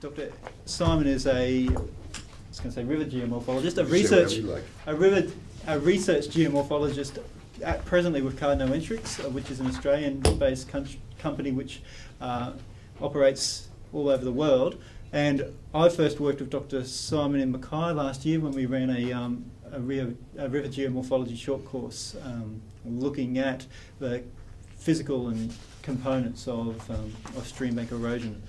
Dr. Simon is a, I was going to say river geomorphologist, a research, like. a river, a research geomorphologist at presently with Cardno-Entrix, uh, which is an Australian-based com- company which uh, operates all over the world. And I first worked with Dr. Simon in Mackay last year when we ran a, um, a, rio, a river geomorphology short course um, looking at the physical and components of, um, of stream bank erosion.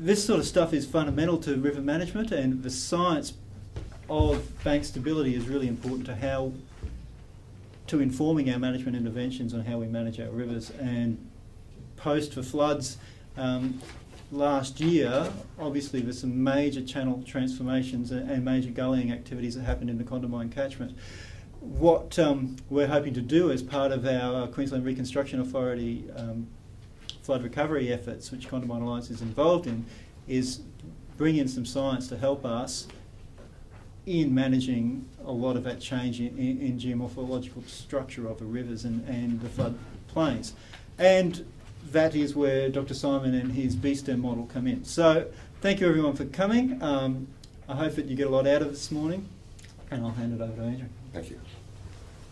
This sort of stuff is fundamental to river management, and the science of bank stability is really important to how to informing our management interventions on how we manage our rivers. And post for floods um, last year, obviously there's some major channel transformations and, major gullying activities that happened in the Condamine catchment. What um, we're hoping to do as part of our Queensland Reconstruction Authority um, flood recovery efforts, which Condamine Alliance is involved in, is bring in some science to help us in managing a lot of that change in, in, in geomorphological structure of the rivers and, and the flood plains. And that is where Dr. Simon and his BSTEM model come in. So thank you everyone for coming. Um, I hope that you get a lot out of this morning, and I'll hand it over to Andrew. Thank you.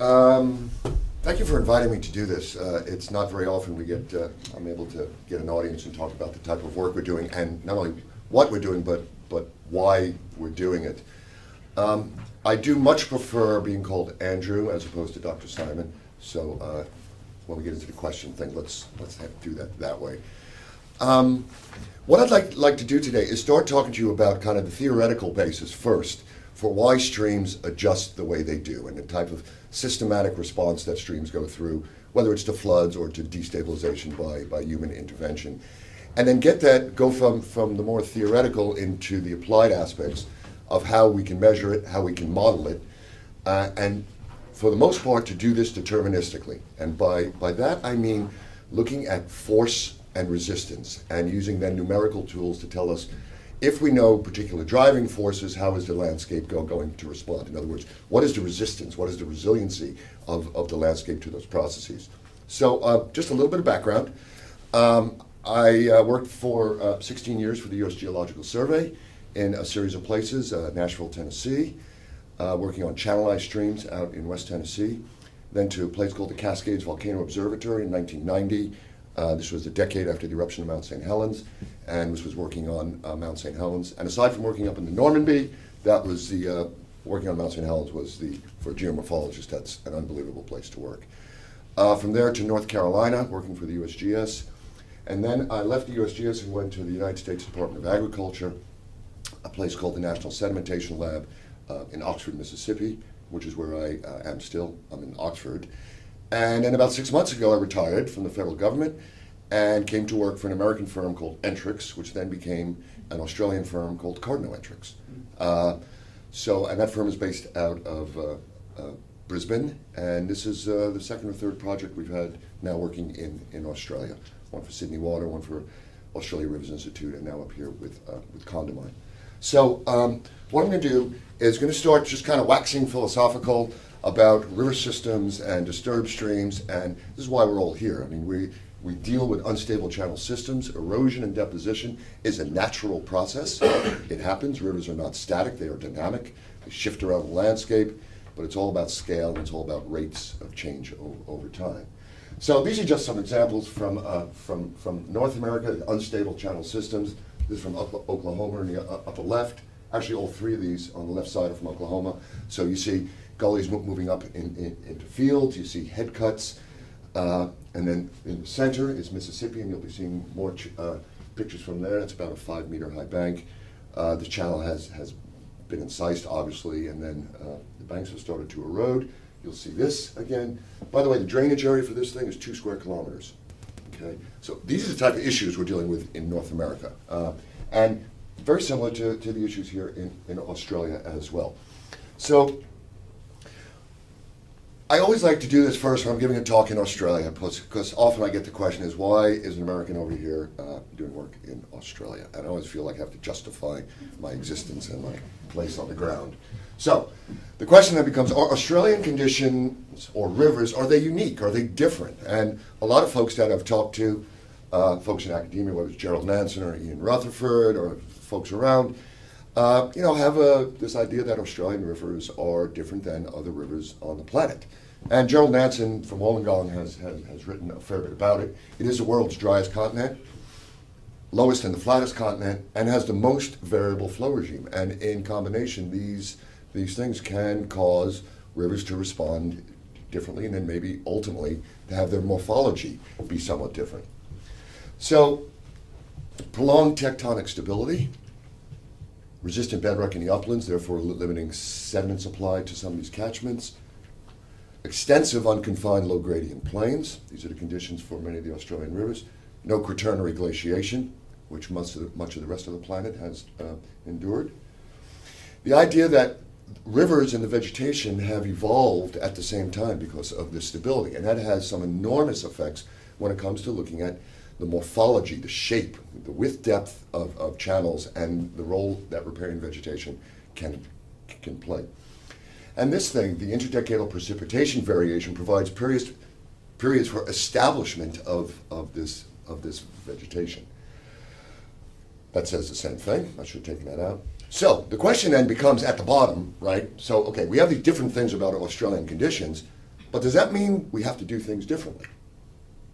Um, thank you for inviting me to do this. Uh, it's not very often we get, uh, I'm able to get an audience and talk about the type of work we're doing, and not only what we're doing, but, but why we're doing it. Um, I do much prefer being called Andrew as opposed to Dr. Simon, so uh, when we get into the question thing, let's, let's do that that way. Um, what I'd like, like to do today is start talking to you about kind of the theoretical basis first for why streams adjust the way they do and the type of systematic response that streams go through, whether it's to floods or to destabilization by, by human intervention. And then get that, go from, from the more theoretical into the applied aspects of how we can measure it, how we can model it, uh, and for the most part to do this deterministically. And by, by that I mean looking at force and resistance and using then numerical tools to tell us if we know particular driving forces, how is the landscape go, going to respond? In other words, what is the resistance, what is the resiliency of, of the landscape to those processes? So, uh, just a little bit of background. Um, I uh, worked for uh, 16 years for the U.S. Geological Survey in a series of places uh, Nashville, Tennessee, uh, working on channelized streams out in West Tennessee, then to a place called the Cascades Volcano Observatory in 1990. Uh, this was a decade after the eruption of Mount St. Helens, and this was working on uh, Mount St. Helens. And aside from working up in the Normandy, that was the uh, working on Mount St. Helens was the for a geomorphologist that's an unbelievable place to work. Uh, from there to North Carolina, working for the USGS, and then I left the USGS and went to the United States Department of Agriculture, a place called the National Sedimentation Lab uh, in Oxford, Mississippi, which is where I am still. I'm in Oxford. And then about six months ago, I retired from the federal government and came to work for an American firm called Entrix, which then became an Australian firm called Cardno-Entrix. Uh, so, and that firm is based out of uh, uh, Brisbane, and this is uh, the second or third project we've had now working in, in Australia. One for Sydney Water, one for Australia Rivers Institute, and now up here with, uh, with Condamine. So, um, what I'm going to do is going to start just kind of waxing philosophical about river systems and disturbed streams, and this is why we're all here. I mean, we, we deal with unstable channel systems. Erosion and deposition is a natural process. it happens. Rivers are not static, they are dynamic. They shift around the landscape, but it's all about scale and it's all about rates of change o- over time. So these are just some examples from, uh, from, from North America, unstable channel systems. This is from Oklahoma in the u- upper left. Actually, all three of these on the left side are from Oklahoma. So you see gullies mo- moving up in, in, into fields. You see head cuts. Uh, and then in the center is Mississippi, and you'll be seeing more ch- uh, pictures from there. It's about a five meter high bank. Uh, the channel has, has been incised, obviously, and then uh, the banks have started to erode. You'll see this again. By the way, the drainage area for this thing is two square kilometers. Okay, so these are the type of issues we're dealing with in North America, uh, and very similar to, to the issues here in, in Australia as well. So I always like to do this first when I'm giving a talk in Australia, because often I get the question is, why is an American over here uh, doing work in Australia? And I always feel like I have to justify my existence and my place on the ground. So the question then becomes, are Australian conditions or rivers, are they unique? Are they different? And a lot of folks that I've talked to uh, folks in academia, whether it's Gerald Nanson or Ian Rutherford or folks around, uh, you know, have a, this idea that Australian rivers are different than other rivers on the planet. And Gerald Nanson from Wollongong has, has, has written a fair bit about it. It is the world's driest continent, lowest and the flattest continent, and has the most variable flow regime. And in combination, these, these things can cause rivers to respond differently and then maybe ultimately to have their morphology be somewhat different. So, prolonged tectonic stability, resistant bedrock in the uplands, therefore limiting sediment supply to some of these catchments, extensive unconfined low gradient plains, these are the conditions for many of the Australian rivers, no quaternary glaciation, which much of the, much of the rest of the planet has uh, endured. The idea that rivers and the vegetation have evolved at the same time because of this stability, and that has some enormous effects when it comes to looking at the morphology, the shape, the width depth of, of channels, and the role that riparian vegetation can, can play. And this thing, the interdecadal precipitation variation, provides periods, periods for establishment of, of, this, of this vegetation. That says the same thing. I should have taken that out. So the question then becomes at the bottom, right? So, okay, we have these different things about Australian conditions, but does that mean we have to do things differently?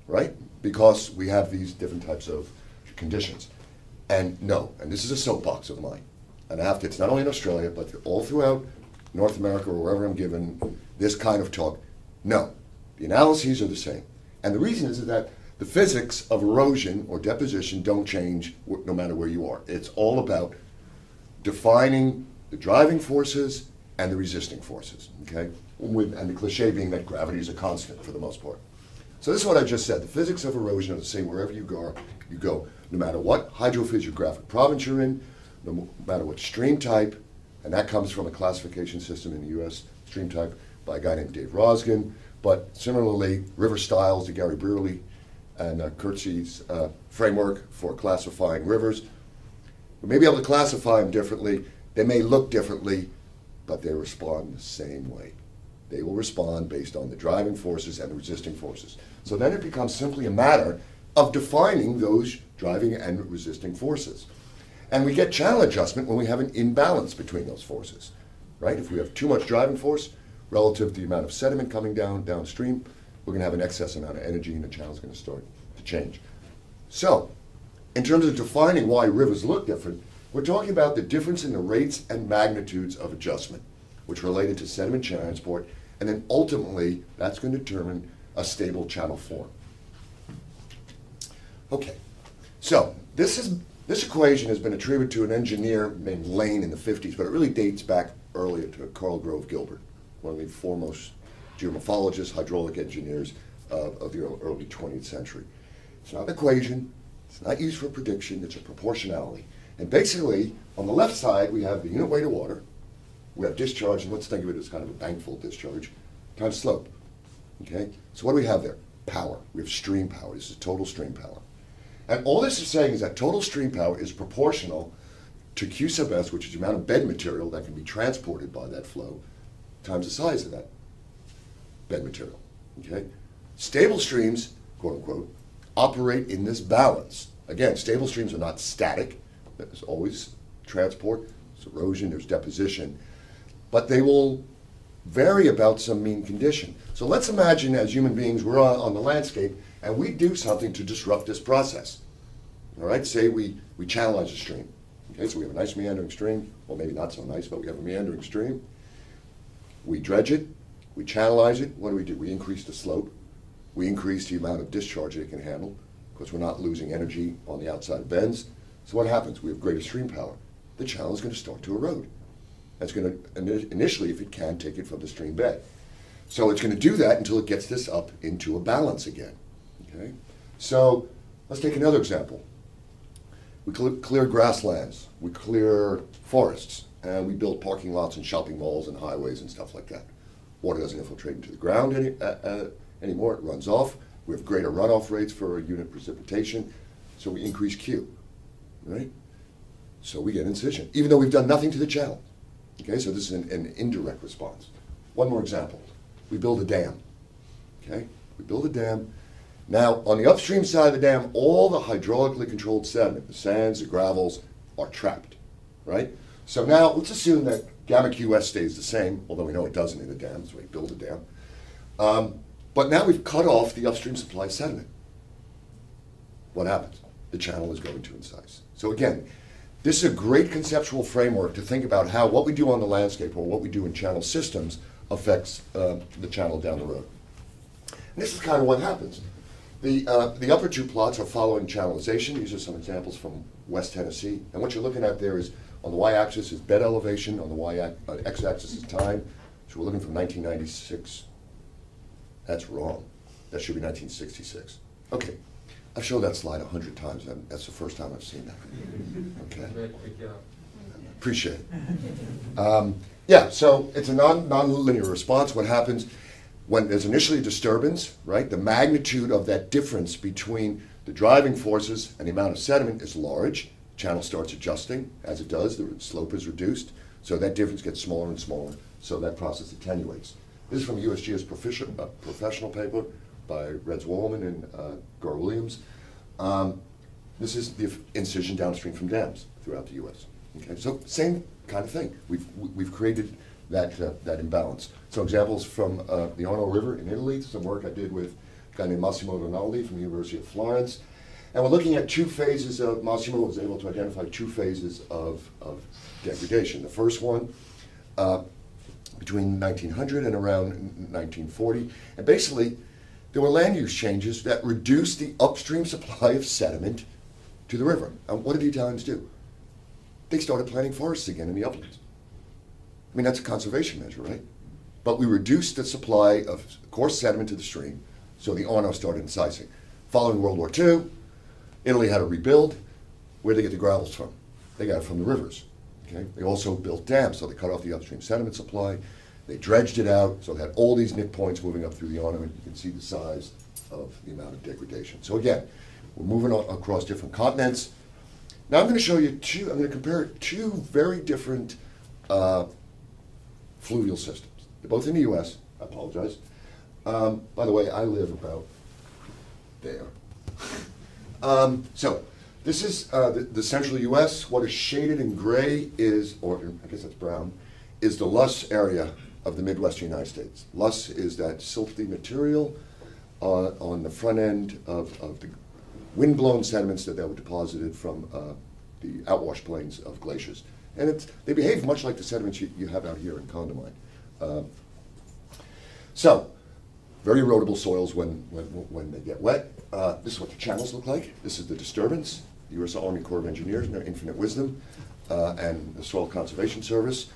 Right? Because we have these different types of conditions. And no, and this is a soapbox of mine. And I have to, it's not only in Australia, but all throughout North America or wherever I'm given this kind of talk. No, the analyses are the same. And the reason is that the physics of erosion or deposition don't change no matter where you are. It's all about defining the driving forces and the resisting forces, okay? With, and the cliche being that gravity is a constant for the most part. So this is what I just said. The physics of erosion are the same wherever you go, you go, no matter what hydrophysiographic province you're in, no matter what stream type, and that comes from a classification system in the U.S. stream type by a guy named Dave Rosgen. But similarly, river styles, to Gary Brierley and uh, Coetzee uh, framework for classifying rivers we may be able to classify them differently. They may look differently, but they respond the same way. They will respond based on the driving forces and the resisting forces. So then it becomes simply a matter of defining those driving and resisting forces. And we get channel adjustment when we have an imbalance between those forces, right? If we have too much driving force relative to the amount of sediment coming down downstream, we're going to have an excess amount of energy and the channel is going to start to change. So in terms of defining why rivers look different, we're talking about the difference in the rates and magnitudes of adjustment, which related to sediment transport, and then ultimately that's going to determine a stable channel form. Okay, so this is this equation has been attributed to an engineer named Lane in the 50s, but it really dates back earlier to Carl Grove Gilbert, one of the foremost geomorphologists, hydraulic engineers uh, of the early 20th century. It's not an equation, it's not used for prediction, it's a proportionality. And basically, on the left side, we have the unit weight of water, we have discharge, and let's think of it as kind of a bankful discharge, times slope. Okay? So what do we have there? Power. We have stream power. This is total stream power. And all this is saying is that total stream power is proportional to Q sub S, which is the amount of bed material that can be transported by that flow, times the size of that bed material. Okay? Stable streams, quote unquote, operate in this balance. Again, stable streams are not static. There's always transport, there's erosion, there's deposition, but they will vary about some mean condition. So let's imagine as human beings we're on, the landscape and we do something to disrupt this process. All right, say we, we channelize a stream. Okay, so we have a nice meandering stream, well maybe not so nice, but we have a meandering stream. We dredge it, we channelize it, what do we do? We increase the slope, we increase the amount of discharge it can handle because we're not losing energy on the outside bends. So what happens? We have greater stream power. The channel is going to start to erode. That's going to, initially, if it can, take it from the stream bed. So it's going to do that until it gets this up into a balance again. Okay? So let's take another example. We cl clear grasslands, we clear forests, and we build parking lots and shopping malls and highways and stuff like that. Water doesn't infiltrate into the ground any, uh, uh, anymore, it runs off. We have greater runoff rates for unit precipitation, so we increase Q, right? So we get incision, even though we've done nothing to the channel. Okay, so this is an, an indirect response. One more example. We build a dam, okay? We build a dam, Now, on the upstream side of the dam, all the hydraulically controlled sediment, the sands, the gravels, are trapped, right? So now, let's assume that gamma QS stays the same, although we know it doesn't in a dam, so we build a dam. Um, but now we've cut off the upstream supply sediment. What happens? The channel is going to incise. So again, this is a great conceptual framework to think about how what we do on the landscape or what we do in channel systems affects uh, the channel down the road. And this is kind of what happens. The, uh, the upper two plots are following channelization. These are some examples from West Tennessee. And what you're looking at there is on the y-axis is bed elevation, on the uh, is time. So we're looking from 1996. That's wrong. That should be 1966. Okay, I've shown that slide a hundred times, and that's the first time I've seen that. Okay. Appreciate it. Um, yeah, so it's a non nonlinear response. What happens when there's initially a disturbance, right? The magnitude of that difference between the driving forces and the amount of sediment is large. Channel starts adjusting. As it does, the slope is reduced. So that difference gets smaller and smaller. So that process attenuates. This is from USGS uh, professional paper by Reds Wolman and uh, Gar Williams. Um, this is the incision downstream from dams throughout the U.S. Okay, so same kind of thing. We've we've created that uh, that imbalance. So examples from uh, the Arno River in Italy, some work I did with a guy named Massimo Rinaldi from the University of Florence. And we're looking at two phases of, Massimo was able to identify two phases of, of degradation. The first one, uh, between 1900 and around 1940. And basically, there were land use changes that reduced the upstream supply of sediment to the river. And what did the Italians do? They started planting forests again in the uplands. I mean, that's a conservation measure, right? But we reduced the supply of coarse sediment to the stream, so the Arno started incising. Following World War II, Italy had to rebuild. Where did they get the gravels from? They got it from the rivers. Okay? They also built dams, so they cut off the upstream sediment supply. They dredged it out, so they had all these nick points moving up through the ornament. You can see the size of the amount of degradation. So again, we're moving on across different continents. Now I'm going to show you two, I'm going to compare two very different uh, fluvial systems. They're both in the U.S. I apologize. Um, by the way, I live about there. Um, so this is uh, the, the, central U.S. What is shaded in gray is, or I guess that's brown, is the loess area of the Midwestern United States. Loess is that silty material uh, on the front end of, of the wind-blown sediments that, that were deposited from uh, the outwash plains of glaciers. And it's, they behave much like the sediments you, you have out here in Condamine. Uh, so, very erodible soils when, when, when they get wet. Uh, this is what the channels look like. This is the disturbance. The U.S. Army Corps of Engineers and their infinite wisdom, uh, and the Soil Conservation Service,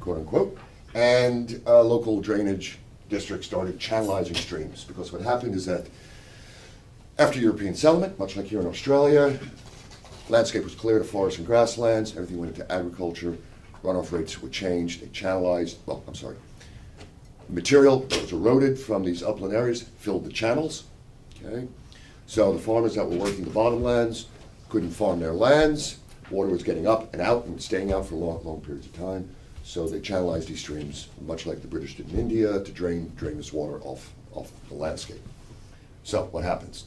quote unquote, and uh, local drainage districts started channelizing streams because what happened is that after European settlement, much like here in Australia, landscape was cleared of forests and grasslands, everything went into agriculture, runoff rates were changed, they channelized, well, I'm sorry, material that was eroded from these upland areas filled the channels. Okay, so the farmers that were working the bottomlands couldn't farm their lands. Water was getting up and out and staying out for long, long periods of time. So they channelized these streams, much like the British did in India, to drain drain this water off off the landscape. So what happens?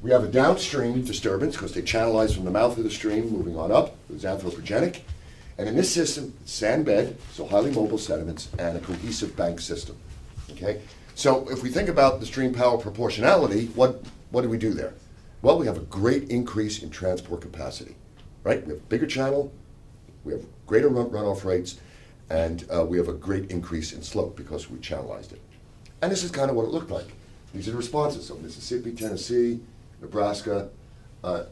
We have a downstream disturbance because they channelize from the mouth of the stream, moving on up. It was anthropogenic. And in this system, sand bed, so highly mobile sediments, and a cohesive bank system. Okay? So if we think about the stream power proportionality, what, what do we do there? Well, we have a great increase in transport capacity, right? We have a bigger channel, we have greater run runoff rates, and uh, we have a great increase in slope because we channelized it. And this is kind of what it looked like. These are the responses. So Mississippi, Tennessee, Nebraska, uh,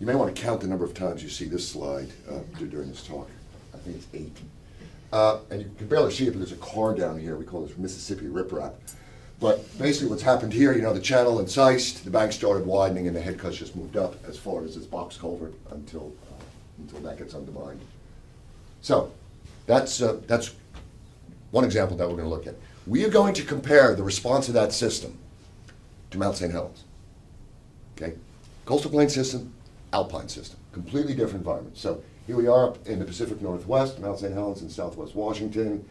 you may want to count the number of times you see this slide uh, during this talk. I think it's eight. Uh, and you can barely see it, but there's a car down here. We call this Mississippi riprap. But basically what's happened here, you know, the channel incised, the bank started widening, and the head cuts just moved up as far as this box culvert until, uh, until that gets undermined. So that's, uh, that's one example that we're going to look at. We are going to compare the response of that system to Mount St. Helens. Okay? Coastal plain system, alpine system, completely different environment. So here we are in the Pacific Northwest, Mount St. Helens in southwest Washington,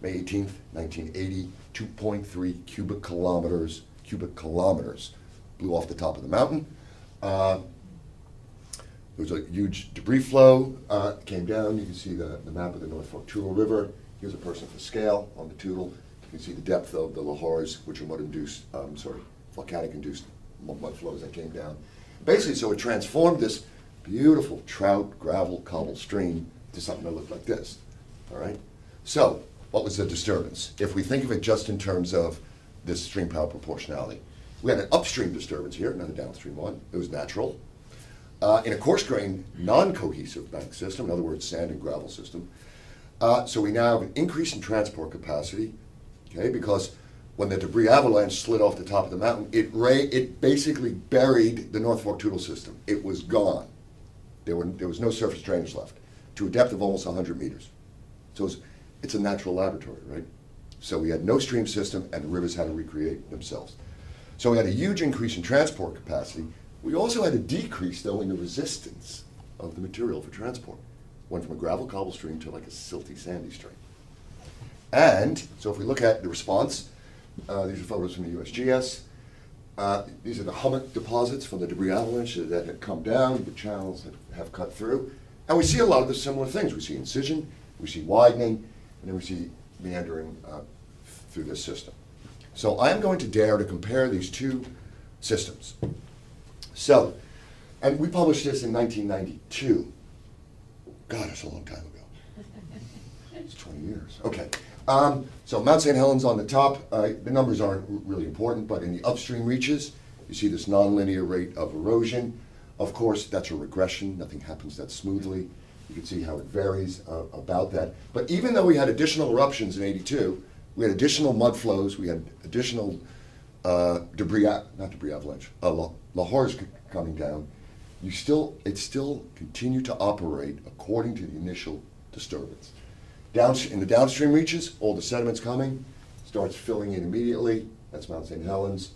May 18th, 1980, 2.3 cubic kilometers, cubic kilometers blew off the top of the mountain. Uh, there was a huge debris flow, uh, came down. You can see the, the map of the North Fork Toutle River. Here's a person for scale on the Toutle. You can see the depth of the lahars, which are mud-induced, um, sorry, volcanic-induced mud flows that came down. Basically, so it transformed this beautiful trout, gravel, cobble stream to something that looked like this, all right? So, what was the disturbance? If we think of it just in terms of this stream power proportionality, we had an upstream disturbance here, not a downstream one. It was natural. Uh, in a coarse-grained, non-cohesive bank system, in other words, sand and gravel system, uh, so we now have an increase in transport capacity, okay, because when the debris avalanche slid off the top of the mountain, it, ra- it basically buried the North Fork Toutle system. It was gone. There, were, there was no surface drainage left to a depth of almost 100 meters. So it's, it's a natural laboratory, right? So we had no stream system, and the rivers had to recreate themselves. So we had a huge increase in transport capacity. We also had a decrease, though, in the resistance of the material for transport. Went from a gravel cobble stream to like a silty, sandy stream. And so if we look at the response, uh, these are photos from the USGS. Uh, these are the hummock deposits from the debris avalanche that had come down, the channels that have cut through. And we see a lot of the similar things. We see incision, we see widening, and then we see meandering uh, through this system. So I'm going to dare to compare these two systems. So, and we published this in 1992. God, it's a long time ago. It's 20 years. Okay. Um, so Mount St. Helens on the top. Uh, the numbers aren't really important, but in the upstream reaches, you see this nonlinear rate of erosion. Of course, that's a regression. Nothing happens that smoothly. You can see how it varies uh, about that. But even though we had additional eruptions in 82, we had additional mud flows, we had additional uh, debris, not debris avalanche, uh, lahars coming down, you still, it still continued to operate according to the initial disturbance. Down, in the downstream reaches, all the sediment's coming, starts filling in immediately. That's Mount St. Helens.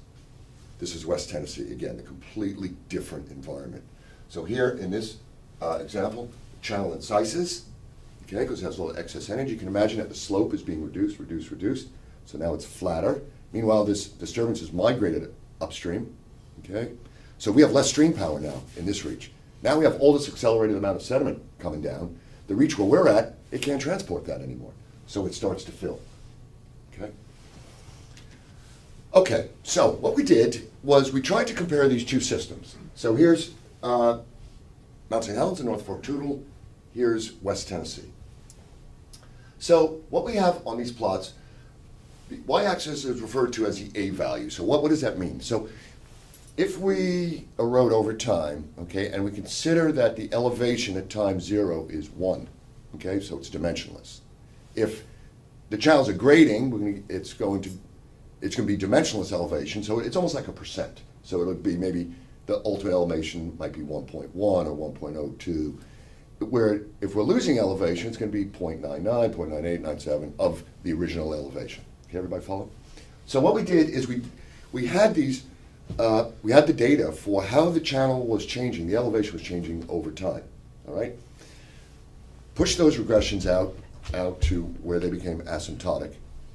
This is West Tennessee. Again, a completely different environment. So here in this uh, example, channel incises, okay, because it has all the excess energy. You can imagine that the slope is being reduced, reduced, reduced. So now it's flatter. Meanwhile, this disturbance is migrated upstream, okay? So we have less stream power now in this reach. Now we have all this accelerated amount of sediment coming down. The reach where we're at, it can't transport that anymore. So it starts to fill. Okay? Okay, so what we did was we tried to compare these two systems. So here's uh, Mount St. Helens and North Fork Toutle. Here's West Tennessee. So what we have on these plots, the y-axis is referred to as the A value. So what, what does that mean? So if we erode over time, okay, and we consider that the elevation at time zero is one, okay, so it's dimensionless. If the channels are grading, gonna, it's going to it's going to be dimensionless elevation, so it's almost like a percent. So it'll be maybe the ultimate elevation might be 1.1 or 1.02. Where if we're losing elevation, it's going to be 0.99, 0.98, 97 of the original elevation. Can everybody follow? So what we did is we we had these uh, we had the data for how the channel was changing, the elevation was changing over time. All right? Push those regressions out, out to where they became asymptotic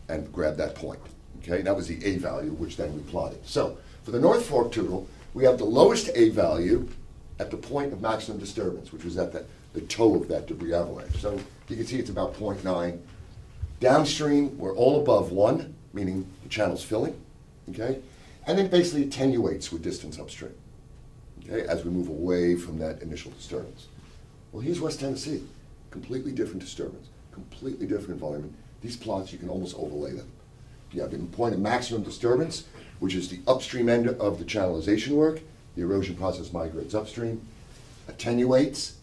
and grab that point. Okay, that was the A value, which then we plotted. So for the North Fork Toutle, we have the lowest A value at the point of maximum disturbance, which was at the, the toe of that debris avalanche. So you can see it's about 0.9. Downstream, we're all above 1, meaning the channel's filling. Okay? And it basically attenuates with distance upstream, okay, as we move away from that initial disturbance. Well, here's West Tennessee, completely different disturbance, completely different environment. These plots, you can almost overlay them. You have the point of maximum disturbance, which is the upstream end of the channelization work. The erosion process migrates upstream, attenuates,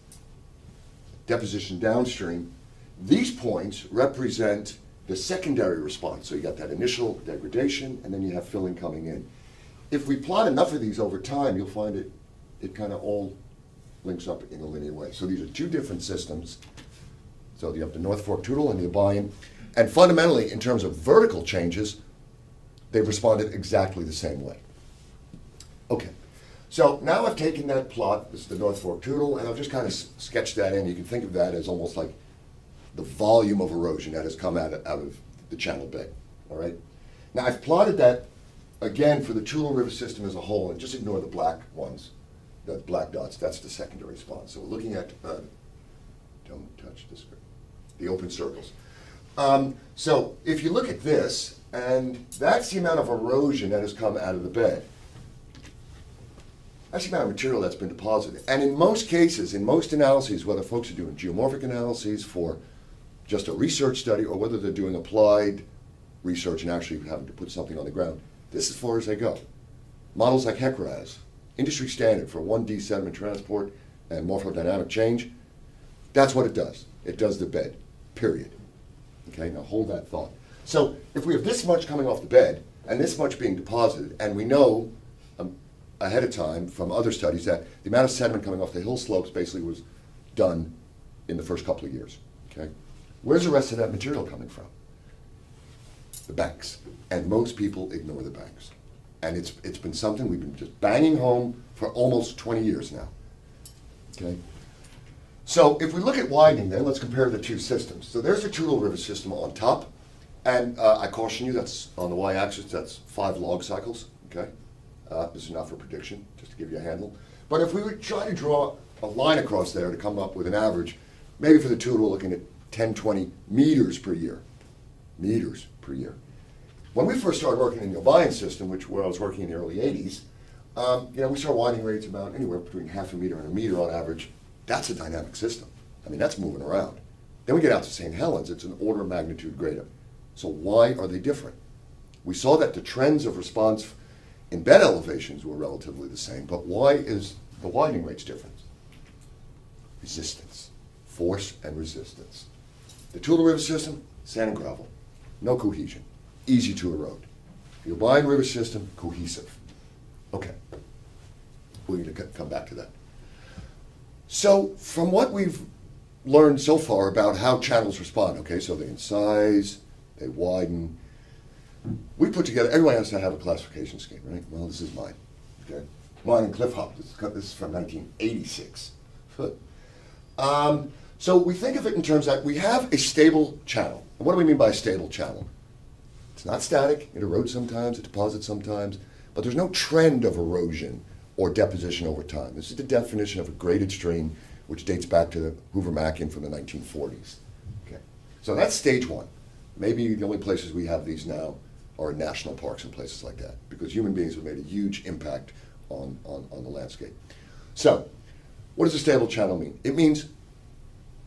deposition downstream. These points represent the secondary response. So you got that initial degradation, and then you have filling coming in. If we plot enough of these over time, you'll find it, it kind of all links up in a linear way. So these are two different systems. So you have the North Fork Toutle and the Obion. And fundamentally, in terms of vertical changes, they've responded exactly the same way. Okay, so now I've taken that plot, this is the North Fork Toutle, and I've just kind of sketched that in. You can think of that as almost like the volume of erosion that has come out of, out of the channel bed. All right. Now I've plotted that again, for the Toutle River system as a whole, and just ignore the black ones, the black dots, that's the secondary response. So we're looking at, uh, don't touch the the open circles. Um, so if you look at this, and that's the amount of erosion that has come out of the bed. That's the amount of material that's been deposited. And in most cases, in most analyses, whether folks are doing geomorphic analyses for just a research study or whether they're doing applied research and actually having to put something on the ground, this is as far as they go. Models like HEC-RAS, industry standard for 1D sediment transport and morphodynamic change, that's what it does. It does the bed, period. Okay, now hold that thought. So if we have this much coming off the bed and this much being deposited, and we know um, ahead of time from other studies that the amount of sediment coming off the hill slopes basically was done in the first couple of years. Okay, where's the rest of that material coming from? The banks, and most people ignore the banks, and it's it's been something we've been just banging home for almost 20 years now. Okay. So if we look at widening then, let's compare the two systems. So there's the Toutle River system on top, and uh, I caution you, that's on the y-axis, that's five log cycles, okay? Uh, this is not for prediction, just to give you a handle. But if we would try to draw a line across there to come up with an average, maybe for the we're looking at 10, 20 meters per year. Meters per year. When we first started working in the Obion system, which I was working in the early 80s, um, you know, we saw widening rates about anywhere between half a meter and a meter on average that's a dynamic system. I mean, that's moving around. Then we get out to St. Helens, it's an order of magnitude greater. So why are they different? We saw that the trends of response in bed elevations were relatively the same, but why is the widening rates different? Resistance, force and resistance. The Toutle River system, sand and gravel, no cohesion, easy to erode. The Obion River system, cohesive. Okay, we're going to come back to that. So, from what we've learned so far about how channels respond, okay, so they incise, they widen. We put together, everyone has to have a classification scheme, right? Well, this is mine, okay? Mine and Cliff Hupp, this is from 1986. Um, so we think of it in terms that we have a stable channel. And what do we mean by a stable channel? It's not static, it erodes sometimes, it deposits sometimes, but there's no trend of erosion or deposition over time. This is the definition of a graded stream, which dates back to the Hoover-Mackin from the 1940s. Okay, so that's stage one. Maybe the only places we have these now are national parks and places like that, because human beings have made a huge impact on, on, on the landscape. So, what does a stable channel mean? It means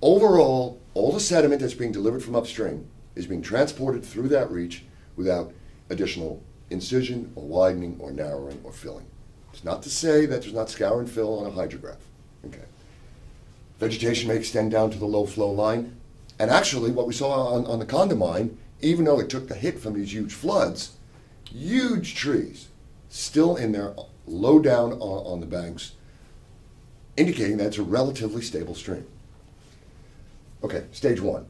overall, all the sediment that's being delivered from upstream is being transported through that reach without additional incision or widening or narrowing or filling. It's not to say that there's not scour and fill on a hydrograph. Okay. Vegetation may extend down to the low flow line. And actually, what we saw on, on the Condamine, even though it took the hit from these huge floods, huge trees still in there, low down on, on the banks, indicating that it's a relatively stable stream. Okay, stage one.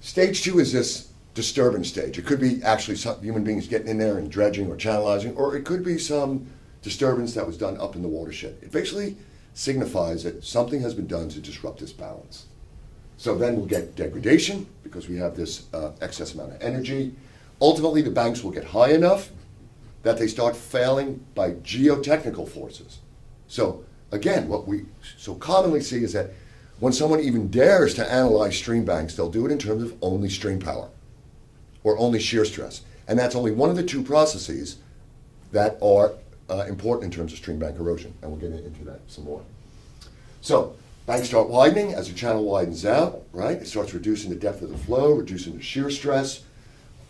Stage two is this disturbance stage. It could be actually some human beings getting in there and dredging or channelizing, or it could be some disturbance that was done up in the watershed. It basically signifies that something has been done to disrupt this balance. So then we'll get degradation because we have this uh, excess amount of energy. Ultimately, the banks will get high enough that they start failing by geotechnical forces. So again, what we so commonly see is that when someone even dares to analyze stream banks, they'll do it in terms of only stream power or only shear stress. And that's only one of the two processes that are uh, important in terms of stream bank erosion, and we'll get into that some more. So, banks start widening as the channel widens out, right? It starts reducing the depth of the flow, reducing the shear stress.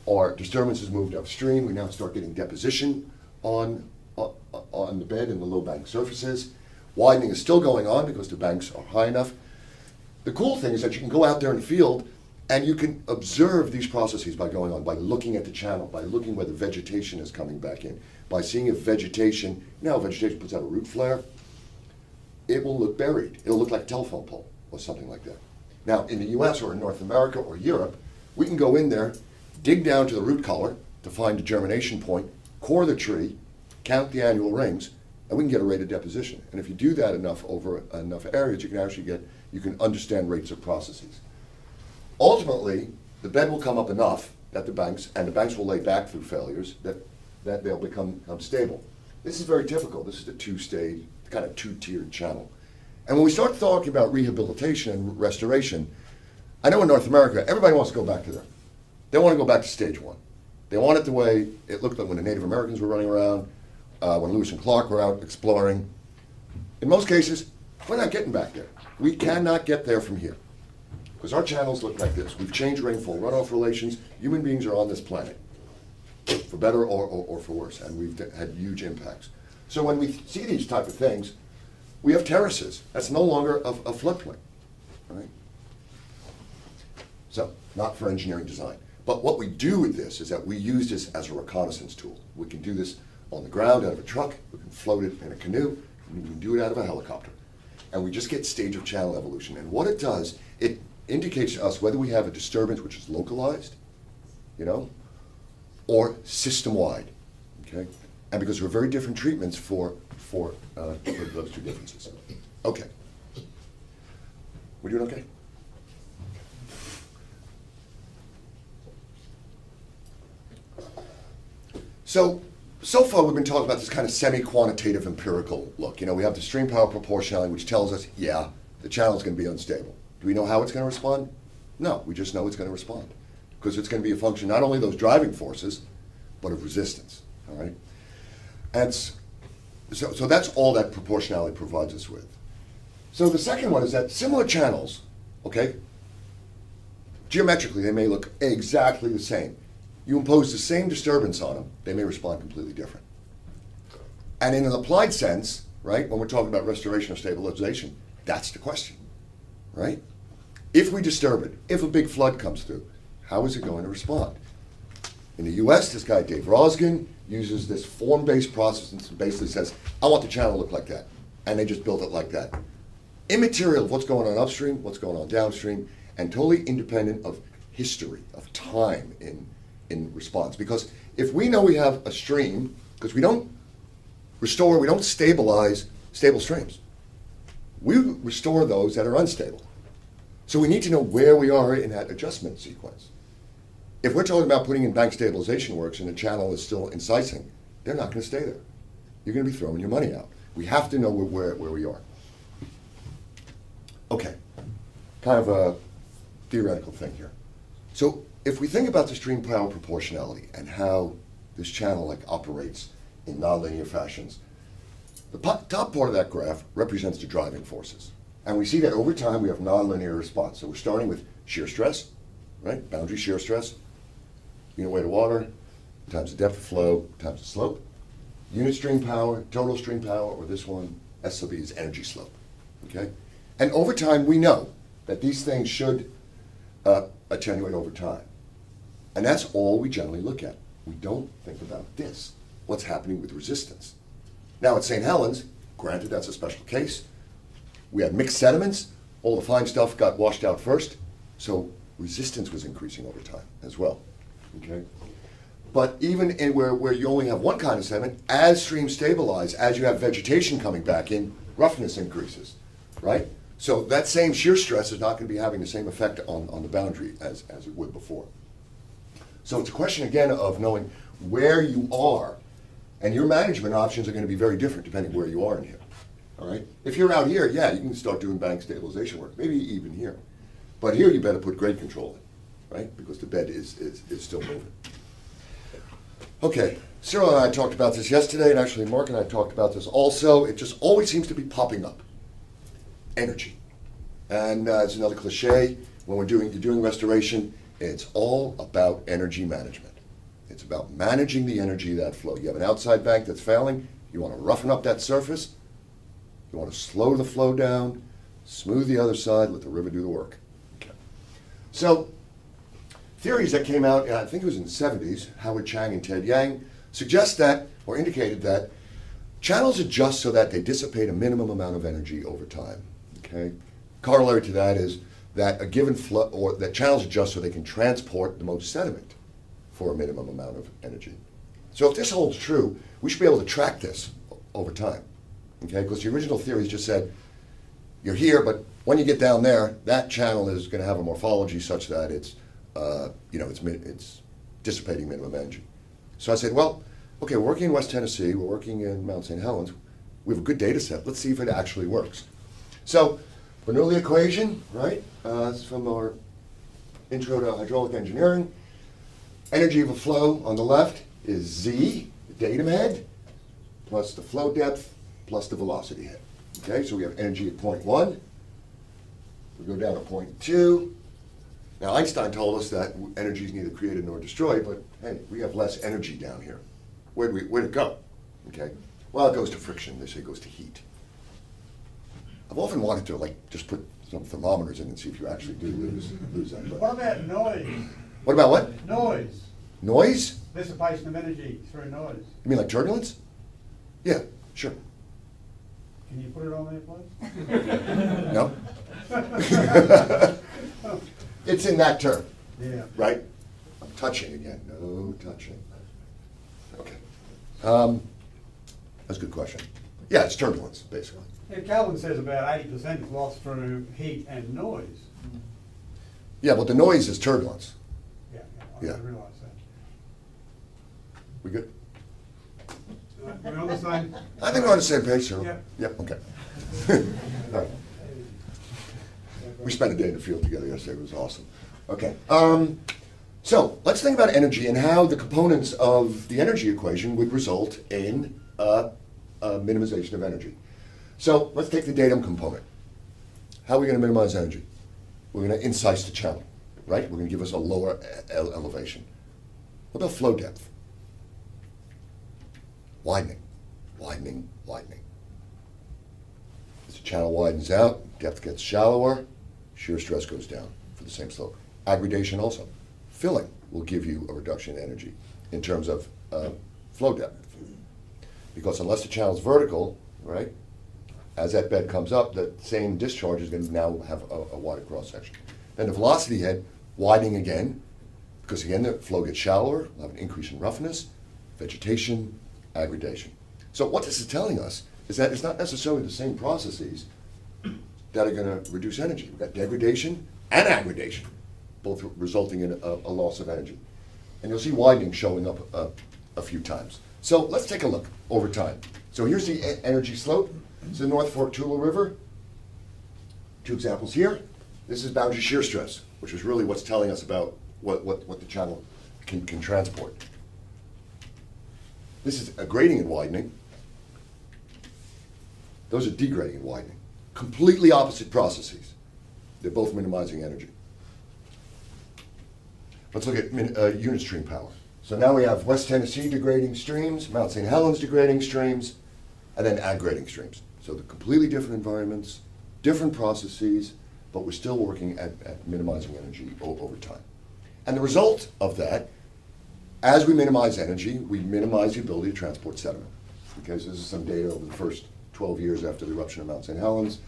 Our disturbance has moved upstream. We now start getting deposition on, uh, on the bed and the low bank surfaces. Widening is still going on because the banks are high enough. The cool thing is that you can go out there in the field and you can observe these processes by going on, by looking at the channel, by looking where the vegetation is coming back in, by seeing if vegetation, now vegetation puts out a root flare, it will look buried. It'll look like a telephone pole or something like that. Now, in the US or in North America or Europe, we can go in there, dig down to the root collar to find a germination point, core the tree, count the annual rings, and we can get a rate of deposition. And if you do that enough over enough areas, you can actually get, you can understand rates of processes. Ultimately, the bed will come up enough that the banks, and the banks will lay back through failures, that that they'll become, stable. This is very difficult. This is a two-stage, kind of two-tiered channel. And when we start talking about rehabilitation and restoration, I know in North America, everybody wants to go back to there. They want to go back to stage one. They want it the way it looked like when the Native Americans were running around, uh, when Lewis and Clark were out exploring. In most cases, we're not getting back there. We cannot get there from here. Because our channels look like this. We've changed rainfall runoff relations. Human beings are on this planet, for better or, or, or for worse, and we've had huge impacts. So when we see these type of things, we have terraces. That's no longer a, a floodplain, right? So, not for engineering design. But what we do with this is that we use this as a reconnaissance tool. We can do this on the ground out of a truck, we can float it in a canoe, we can do it out of a helicopter. And we just get stage of channel evolution. And what it does, it indicates to us whether we have a disturbance which is localized, you know, or system-wide, okay? And because there are very different treatments for, for, uh, for those two differences. Okay. We're doing okay? So, so far we've been talking about this kind of semi-quantitative empirical look. You know, we have the stream power proportionality, which tells us, yeah, the channel is going to be unstable. Do we know how it's going to respond? No, we just know it's going to respond. Because it's going to be a function not only of those driving forces, but of resistance, all right? And so, so that's all that proportionality provides us with. So the second one is that similar channels, okay, geometrically they may look exactly the same. You impose the same disturbance on them, they may respond completely different. And in an applied sense, right, when we're talking about restoration or stabilization, that's the question, right? If we disturb it, if a big flood comes through, how is it going to respond? In the US, this guy, Dave Rosgen, uses this form based process and basically says, I want the channel to look like that. And they just built it like that. Immaterial of what's going on upstream, what's going on downstream, and totally independent of history, of time in in response. Because if we know we have a stream, because we don't restore, we don't stabilize stable streams. We restore those that are unstable. So we need to know where we are in that adjustment sequence. If we're talking about putting in bank stabilization works and the channel is still incising, they're not going to stay there. You're going to be throwing your money out. We have to know where, where we are. Okay, kind of a theoretical thing here. So if we think about the stream power proportionality and how this channel like operates in nonlinear fashions, the top part of that graph represents the driving forces. And we see that over time we have nonlinear response. So we're starting with shear stress, right? Boundary shear stress, unit weight of water, times the depth of flow, times the slope. Unit stream power, total stream power, or this one, SOB is energy slope, okay? And over time we know that these things should uh, attenuate over time. And that's all we generally look at. We don't think about this, what's happening with resistance. Now at St. Helens, granted that's a special case, we had mixed sediments, all the fine stuff got washed out first, so resistance was increasing over time as well. Okay? But even in where, where you only have one kind of sediment, as streams stabilize, as you have vegetation coming back in, roughness increases, right? So that same shear stress is not going to be having the same effect on, on the boundary as, as it would before. So it's a question again of knowing where you are, and your management options are going to be very different depending where you are in here. All right. If you're out here, yeah, you can start doing bank stabilization work, maybe even here. But here you better put grade control in, right? Because the bed is, is, is still moving. Okay, Cyril and I talked about this yesterday, and actually Mark and I talked about this also. It just always seems to be popping up. Energy. And uh, it's another cliche. When we're doing, you're doing restoration, it's all about energy management. It's about managing the energy that flow. You have an outside bank that's failing, you want to roughen up that surface, you want to slow the flow down, smooth the other side, let the river do the work. Okay. So, theories that came out, uh, I think it was in the 70s, Howard Chang and Ted Yang, suggest that, or indicated that, channels adjust so that they dissipate a minimum amount of energy over time. Okay? Corollary to that is that a given flow, or that channels adjust so they can transport the most sediment for a minimum amount of energy. So if this holds true, we should be able to track this over time. Okay, because the original theories just said you're here, but when you get down there, that channel is going to have a morphology such that it's, uh, you know, it's it's dissipating minimum energy. So I said, well, okay, we're working in West Tennessee, we're working in Mount St. Helens, we have a good data set, let's see if it actually works. So, Bernoulli equation, right, uh, it's from our intro to hydraulic engineering. Energy of a flow on the left is Z, the datum head, plus the flow depth, plus the velocity head. Okay, so we have energy at point one. We go down to point two. Now Einstein told us that energy is neither created nor destroyed, but hey, we have less energy down here. Where'd, we, where'd it go? Okay, well, it goes to friction. They say it goes to heat. I've often wanted to like just put some thermometers in and see if you actually do lose lose that. But What about noise? what about what? Noise, Noise? dissipation of energy through noise. You mean like turbulence? Yeah, sure. Can you put it on there, please? No? it's in that term, Yeah. right? I'm touching again. No touching. Okay. Um, that's a good question. Yeah, it's turbulence, basically. Yeah, Calvin says about eighty percent is lost through heat and noise. Yeah, but the noise is turbulence. Yeah, Yeah. yeah, I realise that. We good? We're on the same. I think we're on the same page, sir. Yeah. Yep, okay. All right. We spent a day in the field together yesterday. It was awesome. Okay. Um, so let's think about energy and how the components of the energy equation would result in uh, a minimization of energy. So let's take the datum component. How are we going to minimize energy? We're going to incise the channel, right? We're going to give us a lower elevation. What about flow depth? Widening, widening, widening. As the channel widens out, depth gets shallower, shear stress goes down for the same slope. Aggradation also. Filling will give you a reduction in energy in terms of uh, flow depth. Because unless the channel's vertical, right, as that bed comes up, the same discharge is going to now have a, a wider cross section. Then the velocity head widening again, because again the flow gets shallower, we'll have an increase in roughness, vegetation, aggradation. So what this is telling us is that it's not necessarily the same processes that are going to reduce energy. We've got degradation and aggradation, both resulting in a, a loss of energy. And you'll see widening showing up a few times. So let's take a look over time. So here's the energy slope. It's the North Fork Toutle River. Two examples here. This is boundary shear stress, which is really what's telling us about what, what, what the channel can, can transport. This is aggrading and widening. Those are degrading and widening. Completely opposite processes. They're both minimizing energy. Let's look at uh, unit stream power. So now we have West Tennessee degrading streams, Mount St. Helens degrading streams, and then aggrading streams. So the completely different environments, different processes, but we're still working at, at minimizing energy over time. And the result of that, as we minimize energy, we minimize the ability to transport sediment. Because this is some data over the first 12 years after the eruption of Mount St. Helens.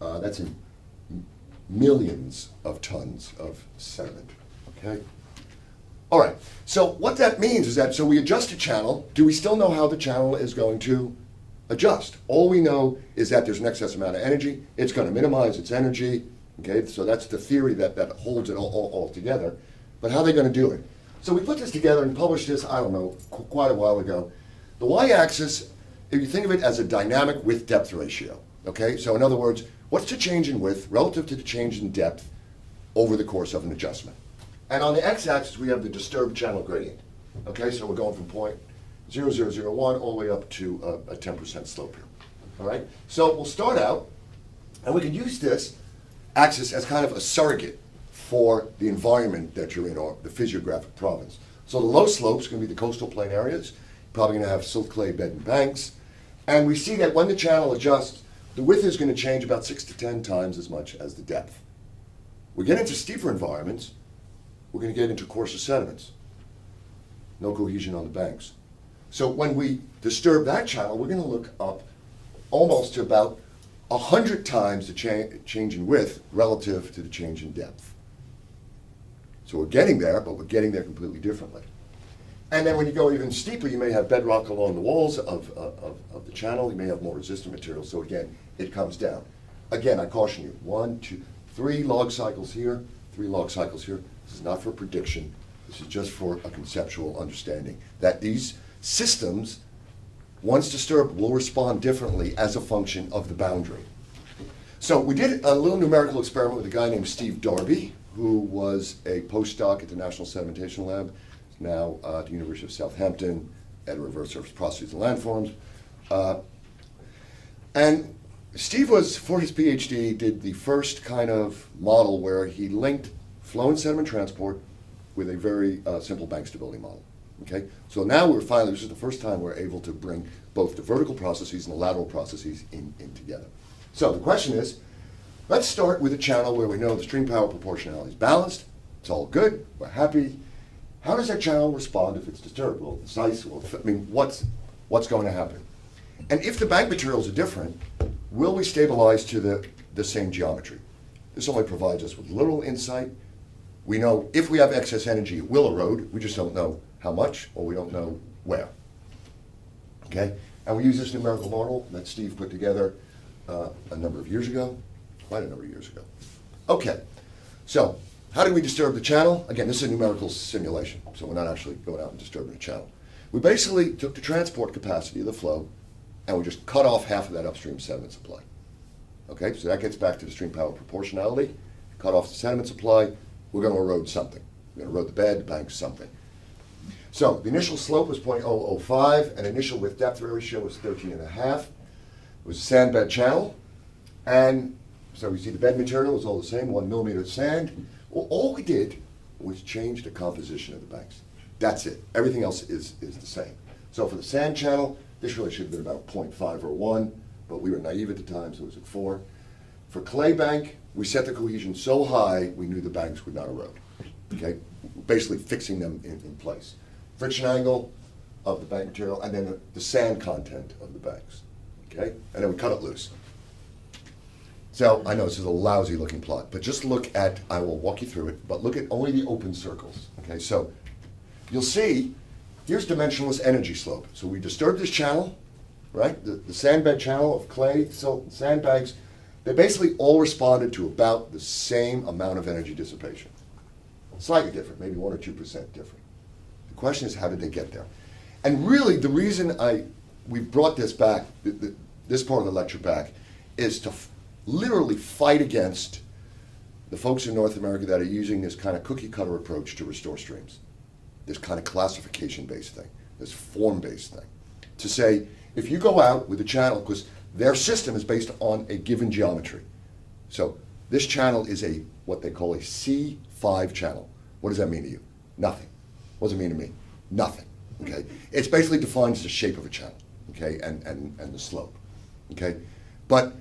Uh, that's in millions of tons of sediment. Okay? All right. So what that means is that so we adjust a channel. Do we still know how the channel is going to adjust? All we know is that there's an excess amount of energy. It's going to minimize its energy. Okay. So that's the theory that that holds it all, all, all together. But how are they going to do it? So we put this together and published this. I don't know qu- quite a while ago. The y-axis, if you think of it as a dynamic width depth ratio. Okay. So in other words, what's the change in width relative to the change in depth over the course of an adjustment? And on the x-axis, we have the disturbed channel gradient. Okay, so we're going from point 0001 all the way up to a, a 10% slope here. All right, so we'll start out, and we can use this axis as kind of a surrogate for the environment that you're in, or the physiographic province. So the low slopes can be the coastal plain areas, probably going to have silt clay bed and banks, and we see that when the channel adjusts, the width is going to change about six to 10 times as much as the depth. We get into steeper environments, we're going to get into coarser sediments. No cohesion on the banks. So when we disturb that channel, we're going to look up almost to about 100 times the cha- change in width relative to the change in depth. So we're getting there, but we're getting there completely differently. And then when you go even steeper, you may have bedrock along the walls of, of, of- the channel. You may have more resistant material. So again, it comes down. Again, I caution you, one, two, three log cycles here, three log cycles here. This is not for prediction. This is just for a conceptual understanding that these systems, once disturbed, will respond differently as a function of the boundary. So we did a little numerical experiment with a guy named Steve Darby, who was a postdoc at the National Sedimentation Lab, now uh, at the University of Southampton, at Reverse Surface Processes and Landforms. Uh, and Steve was, for his PhD, did the first kind of model where he linked flow and sediment transport with a very uh, simple bank stability model. Okay, so now we're finally, this is the first time we're able to bring both the vertical processes and the lateral processes in, in together. So the question is, let's start with a channel where we know the stream power proportionality is balanced, it's all good, we're happy. How does that channel respond if it's disturbed? Well, it size, will it, I mean, what's, what's going to happen? And if the bank materials are different, will we stabilize to the, the same geometry? This only provides us with little insight. We know if we have excess energy, it will erode. We just don't know how much, or we don't know where. Okay? And we use this numerical model that Steve put together uh, a number of years ago, quite a number of years ago. Okay, so how do we disturb the channel? Again, this is a numerical simulation, so we're not actually going out and disturbing the channel. We basically took the transport capacity of the flow and we just cut off half of that upstream sediment supply. Okay, so that gets back to the stream power proportionality. Cut off the sediment supply, we're going to erode something. We're going to erode the bed, the bank, something. So the initial slope was 0.005, and initial width depth ratio was 13 and a half. It was a sand bed channel, and so we see the bed material is all the same, one millimeter of sand. Well, all we did was change the composition of the banks. That's it. Everything else is, is the same. So for the sand channel, this really should have been about 0.5 or 1, but we were naive at the time, so it was at 4. For clay bank, we set the cohesion so high we knew the banks would not erode. Okay, basically fixing them in, in place. Friction angle of the bank material, and then the, the sand content of the banks. Okay, and then we cut it loose. So I know this is a lousy looking plot, but just look at, I will walk you through it, but look at only the open circles. Okay, so you'll see here's dimensionless energy slope. So we disturbed this channel, right? The, the sandbed channel of clay, silt, sandbags, they basically all responded to about the same amount of energy dissipation. Slightly different, maybe one or two percent different. The question is, how did they get there? And really, the reason I we brought this back, the, the, this part of the lecture back, is to literally fight against the folks in North America that are using this kind of cookie cutter approach to restore streams, this kind of classification based thing, this form based thing. To say, if you go out with a channel, because their system is based on a given geometry. So this channel is a what they call a C5 channel. What does that mean to you? Nothing. What does it mean to me? Nothing. Okay? It's basically defines the shape of a channel, okay, and, and, and the slope. Okay? But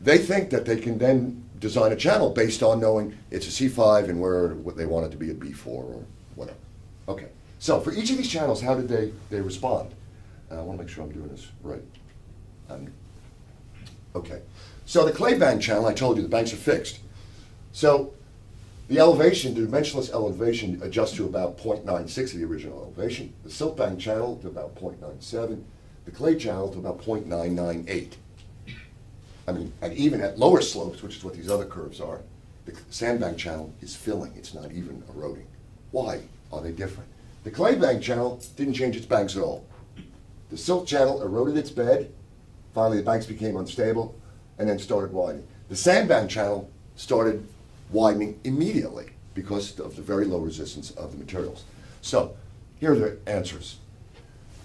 they think that they can then design a channel based on knowing it's a C5 and where what they want it to be a B4 or whatever. Okay. So for each of these channels, how did they, they respond? Uh, I want to make sure I'm doing this right. Um, okay. So the clay bank channel, I told you the banks are fixed. So the elevation, the dimensionless elevation adjusts to about 0.96 of the original elevation. The silt bank channel to about 0.97. The clay channel to about 0.998. I mean, and even at lower slopes, which is what these other curves are, the sandbank channel is filling. It's not even eroding. Why are they different? The clay bank channel didn't change its banks at all. The silt channel eroded its bed. Finally, the banks became unstable and then started widening. The sandbank channel started widening immediately because of the very low resistance of the materials. So here are the answers.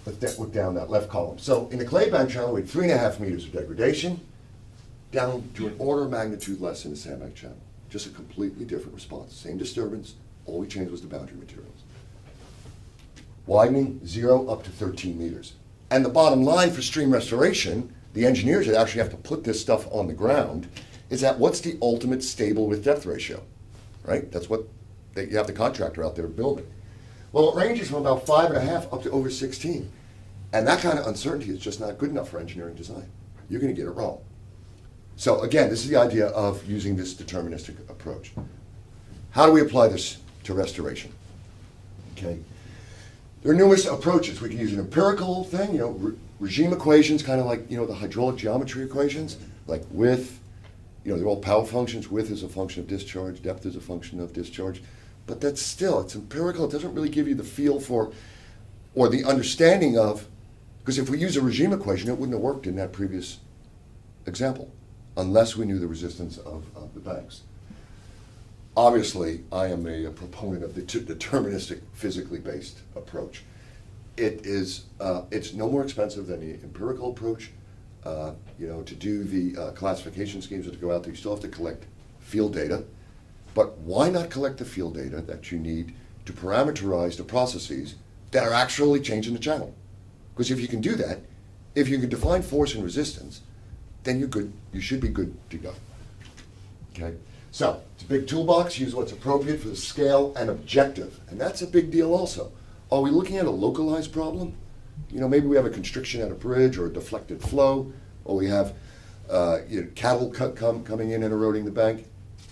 Let's look down that left column. So in the clay bank channel, we had three and a half meters of degradation down to an order of magnitude less in the sandbank channel. Just a completely different response. Same disturbance, all we changed was the boundary materials. Widening, zero up to 13 meters. And the bottom line for stream restoration, the engineers that actually have to put this stuff on the ground, is that what's the ultimate stable width depth ratio? Right? That's what they, you have the contractor out there building. Well, it ranges from about five and a half up to over 16. And that kind of uncertainty is just not good enough for engineering design. You're going to get it wrong. So again, this is the idea of using this deterministic approach. How do we apply this to restoration? Okay. There are numerous approaches. We can use an empirical thing, you know, re regime equations, kind of like, you know, the hydraulic geometry equations, like width, you know, they're all power functions. Width is a function of discharge, depth is a function of discharge. But that's still, it's empirical. It doesn't really give you the feel for or the understanding of, because if we use a regime equation, it wouldn't have worked in that previous example, unless we knew the resistance of, of the banks. Obviously, I am a, a proponent of the deterministic, physically based approach. It is, uh, it's no more expensive than the empirical approach. Uh, you know, to do the uh, classification schemes to go out there, you still have to collect field data. But why not collect the field data that you need to parameterize the processes that are actually changing the channel? Because if you can do that, if you can define force and resistance, then you're good. You should be good to go. Okay. So it's a big toolbox. Use what's appropriate for the scale and objective, and that's a big deal also. Are we looking at a localized problem? You know, maybe we have a constriction at a bridge or a deflected flow, or we have uh, you know, cattle come, coming in and eroding the bank.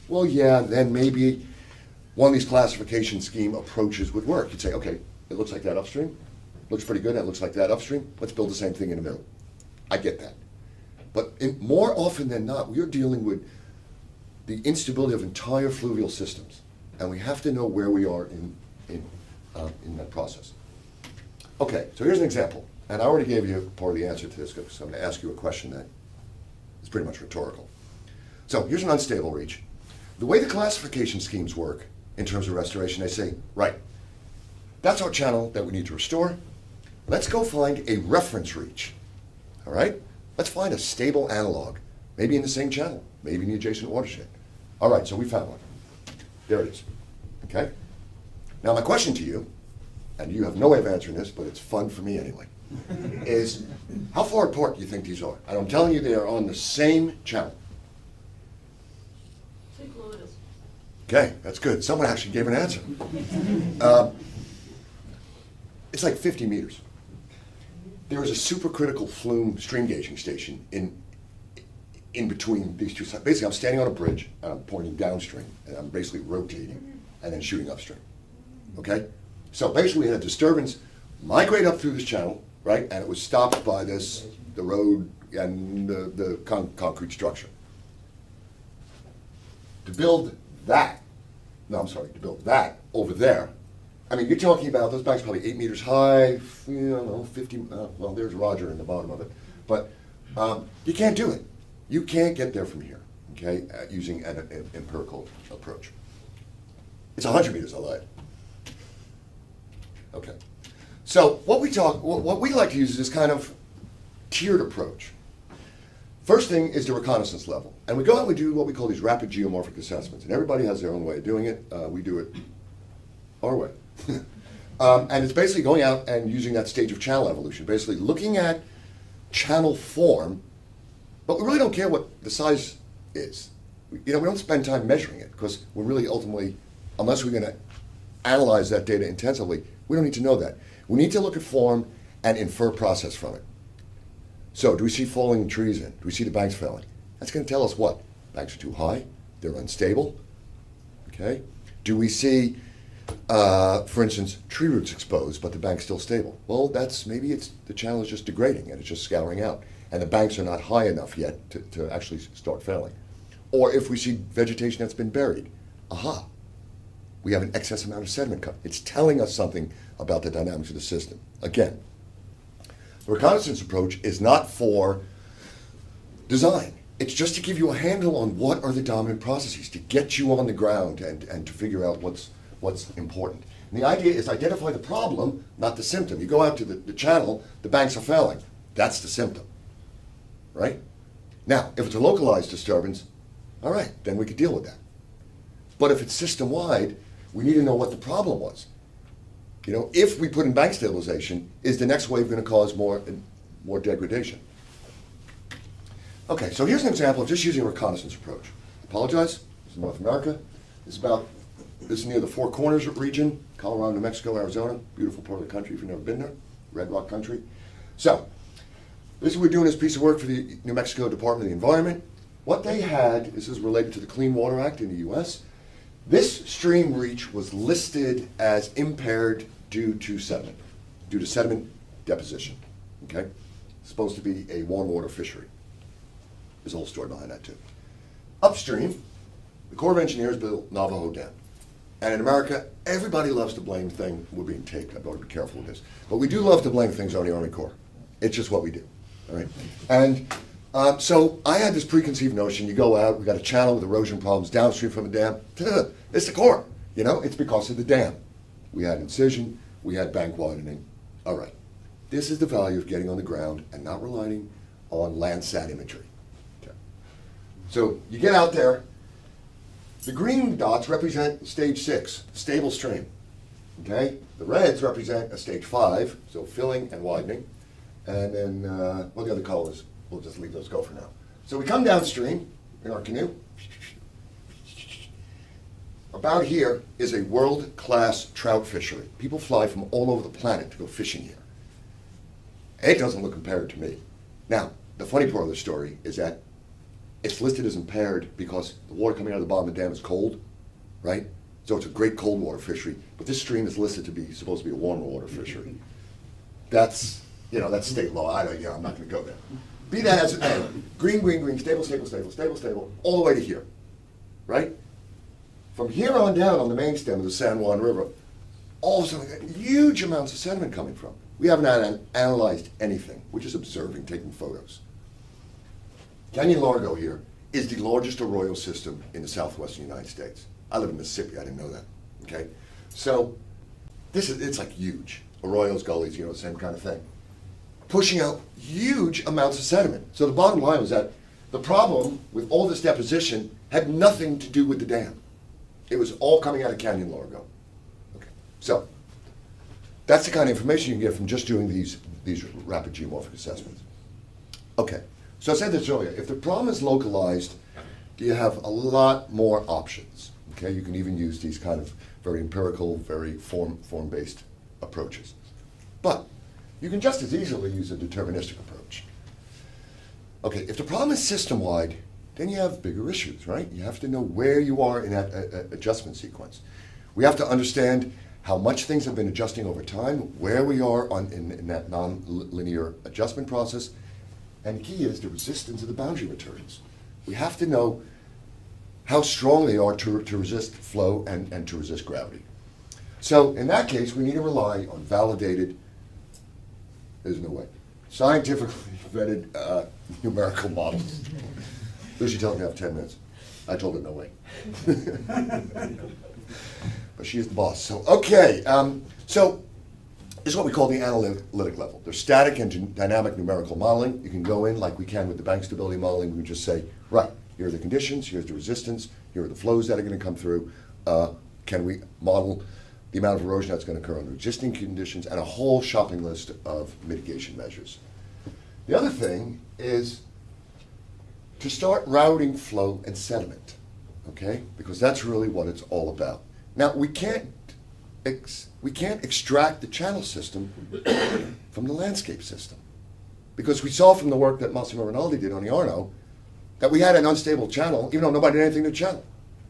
Well, yeah, then maybe one of these classification scheme approaches would work. You'd say, okay, it looks like that upstream, looks pretty good. It looks like that upstream. Let's build the same thing in the middle. I get that. But in, more often than not, we are dealing with the instability of entire fluvial systems, and we have to know where we are in, in, uh, in that process. Okay, so here's an example, and I already gave you part of the answer to this because I'm going to ask you a question that is pretty much rhetorical. So here's an unstable reach. The way the classification schemes work in terms of restoration, they say, right, that's our channel that we need to restore. Let's go find a reference reach. All right? Let's find a stable analog, maybe in the same channel, maybe in the adjacent watershed. All right, so we found one. There it is. Okay? Now, my question to you, and you have no way of answering this, but it's fun for me anyway, is how far apart do you think these are? And I'm telling you, they are on the same channel. Two kilometers. Okay, that's good. Someone actually gave an answer. Uh, it's like 50 meters. There is a supercritical flume stream gauging station in in between these two sides. Basically, I'm standing on a bridge and I'm pointing downstream and I'm basically rotating and then shooting upstream. Okay? So basically, we had a disturbance migrate up through this channel, right? And it was stopped by this, the road and the, the con- concrete structure. To build that, no, I'm sorry, to build that over there, I mean, you're talking about those banks probably eight meters high, you know, 50, uh, well, there's Roger in the bottom of it. But um, you can't do it. You can't get there from here, okay, uh, using an, an empirical approach. It's 100 meters, I lied. Okay. So what we talk, what what we like to use is this kind of tiered approach. First thing is the reconnaissance level, and we go out and we do what we call these rapid geomorphic assessments, and everybody has their own way of doing it. Uh, we do it our way, um, and it's basically going out and using that stage of channel evolution, basically looking at channel form, but we really don't care what the size is. You know, we don't spend time measuring it because we're really ultimately, unless we're going to analyze that data intensively, we don't need to know that. We need to look at form and infer process from it. So, do we see falling trees in? Do we see the banks failing? That's going to tell us what? Banks are too high, they're unstable. Okay? Do we see, uh, for instance, tree roots exposed, but the bank's still stable? Well, that's maybe it's the channel is just degrading and it's just scouring out, and the banks are not high enough yet to, to actually start failing. Or if we see vegetation that's been buried, aha, we have an excess amount of sediment. It's telling us something about the dynamics of the system. Again, the reconnaissance approach is not for design. It's just to give you a handle on what are the dominant processes, to get you on the ground and, and to figure out what's, what's important. And the idea is identify the problem, not the symptom. You go out to the, the channel, the banks are failing. That's the symptom, right? Now, if it's a localized disturbance, all right, then we could deal with that. But if it's system wide, we need to know what the problem was. You know, if we put in bank stabilization, is the next wave going to cause more more degradation? Okay, so here's an example of just using a reconnaissance approach. Apologize. This is North America. This is about this is near the Four Corners region, Colorado, New Mexico, Arizona. Beautiful part of the country if you've never been there. Red Rock country. So, this is we're doing this piece of work for the New Mexico Department of the Environment. What they had, this is related to the Clean Water Act in the U.S. This stream reach was listed as impaired due to sediment, due to sediment deposition. Okay? It's supposed to be a warm water fishery. There's a whole story behind that too. Upstream, the Corps of Engineers built Navajo Dam. And in America, everybody loves to blame things. We're being taped. I've got to be careful with this. But we do love to blame things on the Army Corps. It's just what we do. All right. And uh, so I had this preconceived notion. You go out, we got a channel with erosion problems downstream from the dam. It's the Corps. You know, it's because of the dam. We had incision. We had bank widening. All right. This is the value of getting on the ground and not relying on Landsat imagery. Okay. So you get out there. The green dots represent stage six, stable stream. Okay? The reds represent a stage five, so filling and widening. And then, uh, well, the other colors, we'll just leave those go for now. So we come downstream in our canoe. About here is a world-class trout fishery. People fly from all over the planet to go fishing here. It doesn't look compared to me. Now, the funny part of the story is that it's listed as impaired because the water coming out of the bottom of the dam is cold, right? So it's a great cold water fishery. But this stream is listed to be supposed to be a warmer water fishery. That's you know that's state law. I don't. Yeah, I'm not going to go there. Be that as it may, green, green, green, stable, stable, stable, stable, stable, all the way to here, right? From here on down on the main stem of the San Juan River, all of a sudden, huge amounts of sediment coming from. We haven't an- analyzed anything. We're just observing, taking photos. Canyon Largo here is the largest arroyo system in the southwestern United States. I live in Mississippi, I didn't know that. Okay? So this is it's like huge. Arroyos, gullies, you know, the same kind of thing. Pushing out huge amounts of sediment. So the bottom line was that the problem with all this deposition had nothing to do with the dam. It was all coming out of Canyon Largo. Okay. So that's the kind of information you can get from just doing these, these rapid geomorphic assessments. Okay, so I said this earlier, if the problem is localized, you have a lot more options. Okay, you can even use these kind of very empirical, very form, form-based approaches. But you can just as easily use a deterministic approach. Okay, if the problem is system-wide, then you have bigger issues, right? You have to know where you are in that uh, uh, adjustment sequence. We have to understand how much things have been adjusting over time, where we are on, in, in that non-linear adjustment process, and the key is the resistance of the boundary materials. We have to know how strong they are to, to resist flow and, and to resist gravity. So in that case, we need to rely on validated, there's no way, scientifically vetted uh, numerical models. Lucy tells me I have 10 minutes. I told her no way. but she is the boss. So, okay. Um, so, is what we call the analytic level. There's static and dynamic numerical modeling. You can go in like we can with the bank stability modeling. We can just say, right, here are the conditions, here's the resistance, here are the flows that are going to come through. Uh, can we model the amount of erosion that's going to occur under existing conditions and a whole shopping list of mitigation measures. The other thing is to start routing flow and sediment, okay? Because that's really what it's all about. Now, we can't, ex- we can't extract the channel system from the landscape system. Because we saw from the work that Massimo Rinaldi did on the Arno that we had an unstable channel, even though nobody did anything to the channel.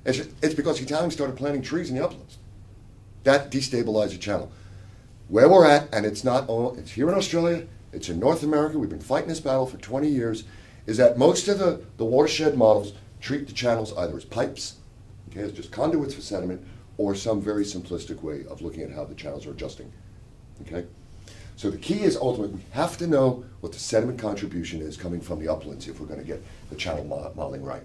It's, it's because the Italians started planting trees in the uplands. That destabilized the channel. Where we're at, and it's not all, it's here in Australia, it's in North America, we've been fighting this battle for 20 years, is that most of the, the watershed models treat the channels either as pipes, okay, as just conduits for sediment, or some very simplistic way of looking at how the channels are adjusting. Okay? So the key is ultimately we have to know what the sediment contribution is coming from the uplands if we're going to get the channel modeling right.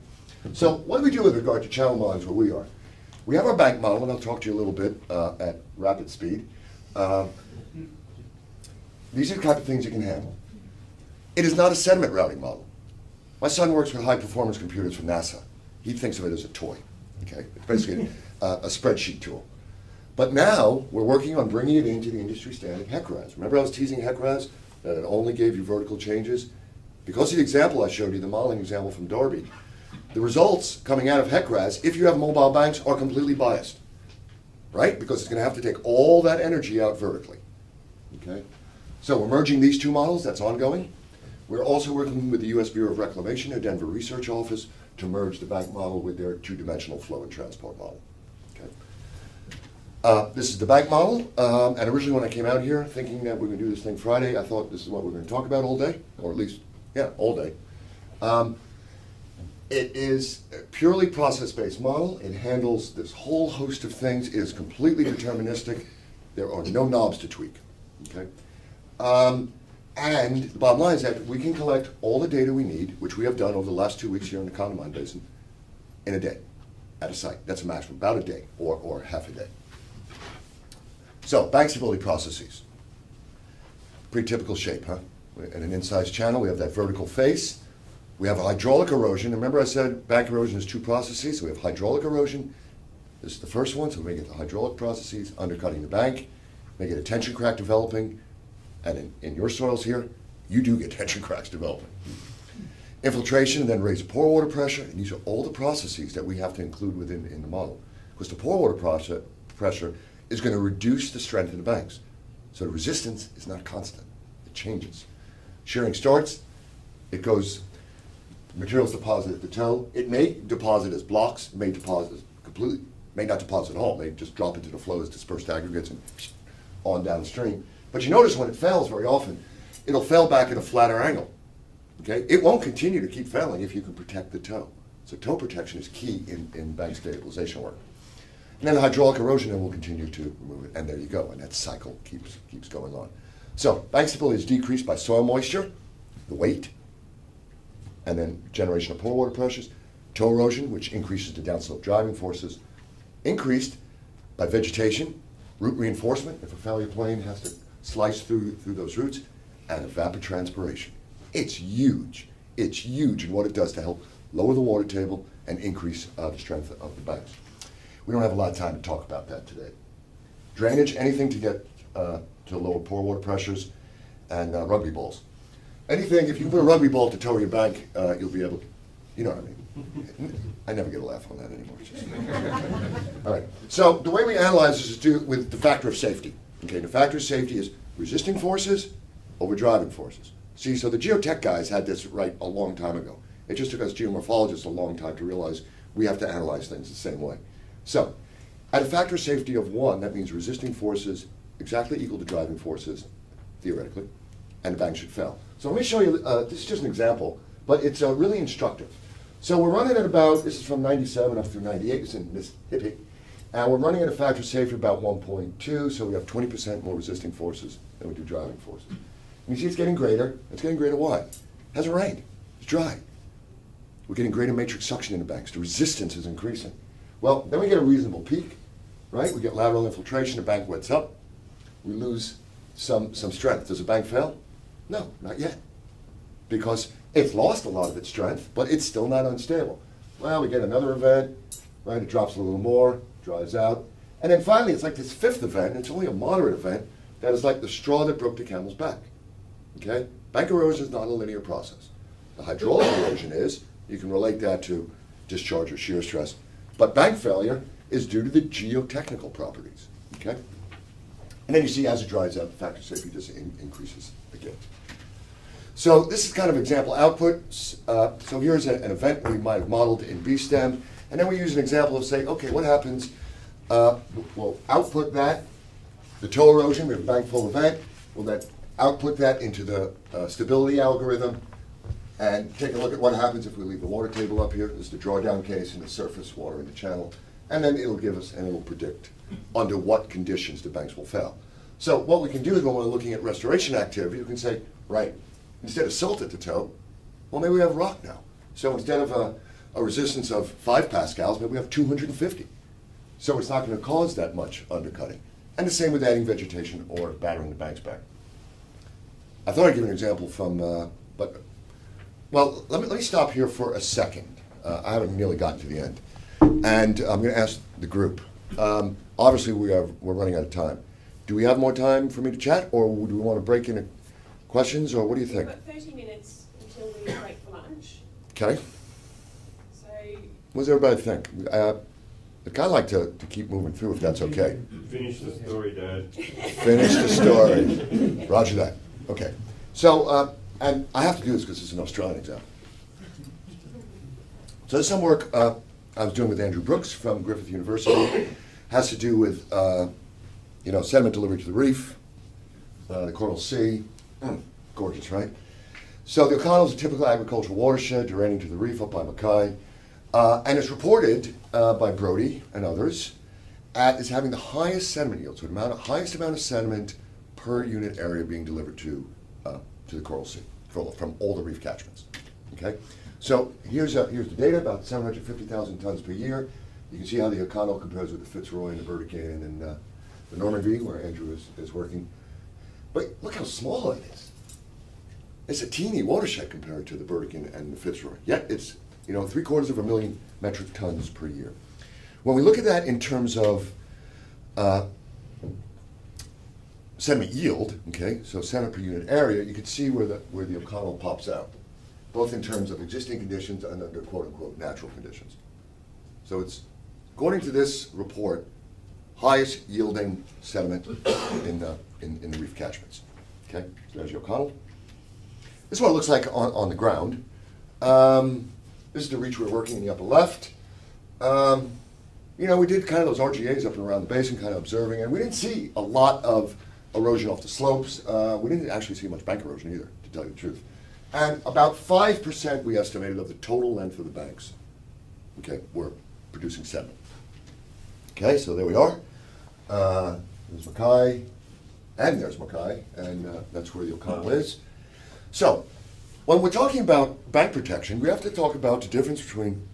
So what do we do with regard to channel modelings where we are? We have our bank model, and I'll talk to you a little bit uh, at rapid speed. Uh, these are the type of things you can handle. It is not a sediment routing model. My son works with high performance computers for NASA. He thinks of it as a toy. Okay, it's basically uh, a spreadsheet tool. But now we're working on bringing it into the industry standard HEC-RAS. Remember I was teasing HEC-RAS that it only gave you vertical changes? Because of the example I showed you, the modeling example from Darby, the results coming out of HEC-RAS, if you have mobile banks, are completely biased, right? Because it's going to have to take all that energy out vertically. Okay, so we're merging these two models. That's ongoing. We're also working with the U.S. Bureau of Reclamation, their Denver research office, to merge the bank model with their two-dimensional flow and transport model. Uh, this is the bank model, um, and originally when I came out here thinking that we are going to do this thing Friday, I thought this is what we are going to talk about all day, or at least, yeah, all day. Um, It is a purely process-based model. It handles this whole host of things. It is completely deterministic. There are no knobs to tweak. Okay. Um, and the bottom line is that we can collect all the data we need, which we have done over the last two weeks here in the Condamine Basin, in a day at a site. That's a maximum, about a day or, or half a day. So, bank stability processes. Pretty typical shape, huh? In an incised channel, we have that vertical face. We have hydraulic erosion. Remember I said bank erosion is two processes? So we have hydraulic erosion. This is the first one, so we may get the hydraulic processes, undercutting the bank, may get a tension crack developing, and in, in your soils here, you do get tension cracks developing. Infiltration, and then raise pore water pressure, and these are all the processes that we have to include within in the model. Because the pore water process, pressure is going to reduce the strength of the banks. So the resistance is not constant, it changes. Shearing starts, it goes, materials deposit at the toe. It may deposit as blocks, may deposit as completely, may not deposit at all, may just drop into the flow as dispersed aggregates and on downstream. But you notice when it fails very often, it'll fail back at a flatter angle. Okay? It won't continue to keep failing if you can protect the toe. So toe protection is key in, in bank stabilization work. And then the hydraulic erosion will continue to remove it, and there you go, and that cycle keeps keeps going on. So bank stability is decreased by soil moisture, the weight, and then generation of pore water pressures, toe erosion, which increases the downslope driving forces, increased by vegetation, root reinforcement, if a failure plane has to slice through, through those roots, and evapotranspiration. It's huge. It's huge in what it does to help lower the water table and increase uh, the strength of the banks. We don't have a lot of time to talk about that today. Drainage, anything to get uh, to lower pore water pressures, and uh, rugby balls. Anything, if you put a rugby ball to tow your bank, uh, you'll be able, to, you know what I mean. I never get a laugh on that anymore. All right. So the way we analyze this is do with the factor of safety. Okay, the factor of safety is resisting forces over driving forces. See, so the geotech guys had this right a long time ago. It just took us geomorphologists a long time to realize we have to analyze things the same way. So, at a factor of safety of one, that means resisting forces exactly equal to driving forces, theoretically, and the bank should fail. So let me show you, uh, this is just an example, but it's uh, really instructive. So we're running at about, this is from 97 up through 98, it's in this hippie, and we're running at a factor of safety about 1.2, so we have 20% more resisting forces than we do driving forces. And you see it's getting greater. It's getting greater why? It hasn't rained. It's dry. We're getting greater matric suction in the banks. The resistance is increasing. Well, then we get a reasonable peak, right? We get lateral infiltration, the bank wets up. We lose some, some strength. Does the bank fail? No, not yet. Because it's lost a lot of its strength, but it's still not unstable. Well, we get another event, right? It drops a little more, dries out. And then finally, it's like this fifth event, it's only a moderate event, that is like the straw that broke the camel's back. Okay? Bank erosion is not a linear process. The hydraulic erosion is, you can relate that to discharge or shear stress. But bank failure is due to the geotechnical properties. Okay? And then you see as it dries out, the factor safety just in increases again. So this is kind of example output. Uh, so here's a, an event we might have modeled in BSTEM. And then we use an example of say, okay, what happens? Uh, we'll output that, the toe erosion, we have a bank full event. We'll then output that into the uh, stability algorithm and take a look at what happens if we leave the water table up here. The drawdown case and the surface water in the channel. And then it'll give us, and it'll predict under what conditions the banks will fail. So what we can do is when we're looking at restoration activity, we can say, right, instead of silt at the toe, well, maybe we have rock now. So instead of a, a resistance of 5 pascals, maybe we have 250. So it's not going to cause that much undercutting. And the same with adding vegetation or battering the banks back. I thought I'd give an example from, uh, but, well, let me, let me stop here for a second. Uh, I haven't nearly gotten to the end. And I'm going to ask the group. Um, obviously, we are, we're running out of time. Do we have more time for me to chat, or do we want to break into questions, or what do you think? We've got 30 minutes until we break for lunch. Okay. So, What does everybody think? Uh, I'd kind of like to, to keep moving through if that's okay. Finish the story, Dad. Finish the story. Roger that. Okay. So, uh, and I have to do this because it's an Australian exam. So there's some work uh, I was doing with Andrew Brooks from Griffith University. Has to do with, uh, you know, sediment delivery to the reef, uh, the Coral Sea. Mm, gorgeous, right? So the O'Connell is a typical agricultural watershed draining to the reef up by Mackay, uh, and it's reported uh, by Brodie and others as having the highest sediment yield, so the amount of, highest amount of sediment per unit area being delivered to uh, to the Coral Sea from, all the reef catchments. Okay, so here's uh, here's the data about 750,000 tons per year. You can see how the O'Connell compares with the Fitzroy and the Burdekin and uh, the Normanby, where Andrew is, is working. But look how small it is. It's a teeny watershed compared to the Burdekin and the Fitzroy. Yet it's you know three quarters of a million metric tons per year. When we look at that in terms of uh, sediment yield, okay, so sediment per unit area, you can see where the where the O'Connell pops out, both in terms of existing conditions and under quote unquote natural conditions. So it's according to this report, highest yielding sediment in the in, in the reef catchments. Okay, so there's the O'Connell. This is what it looks like on, on the ground. Um, this is the reach we're working in the upper left. Um, you know, we did kind of those RGAs up and around the basin, kind of observing, and we didn't see a lot of erosion off the slopes. Uh, we didn't actually see much bank erosion either, to tell you the truth. And about 5% we estimated of the total length of the banks, okay, were producing sediment. Okay, so there we are. Uh, there's Mackay, and there's Mackay, and uh, that's where the O'Connell is. So, when we're talking about bank protection, we have to talk about the difference between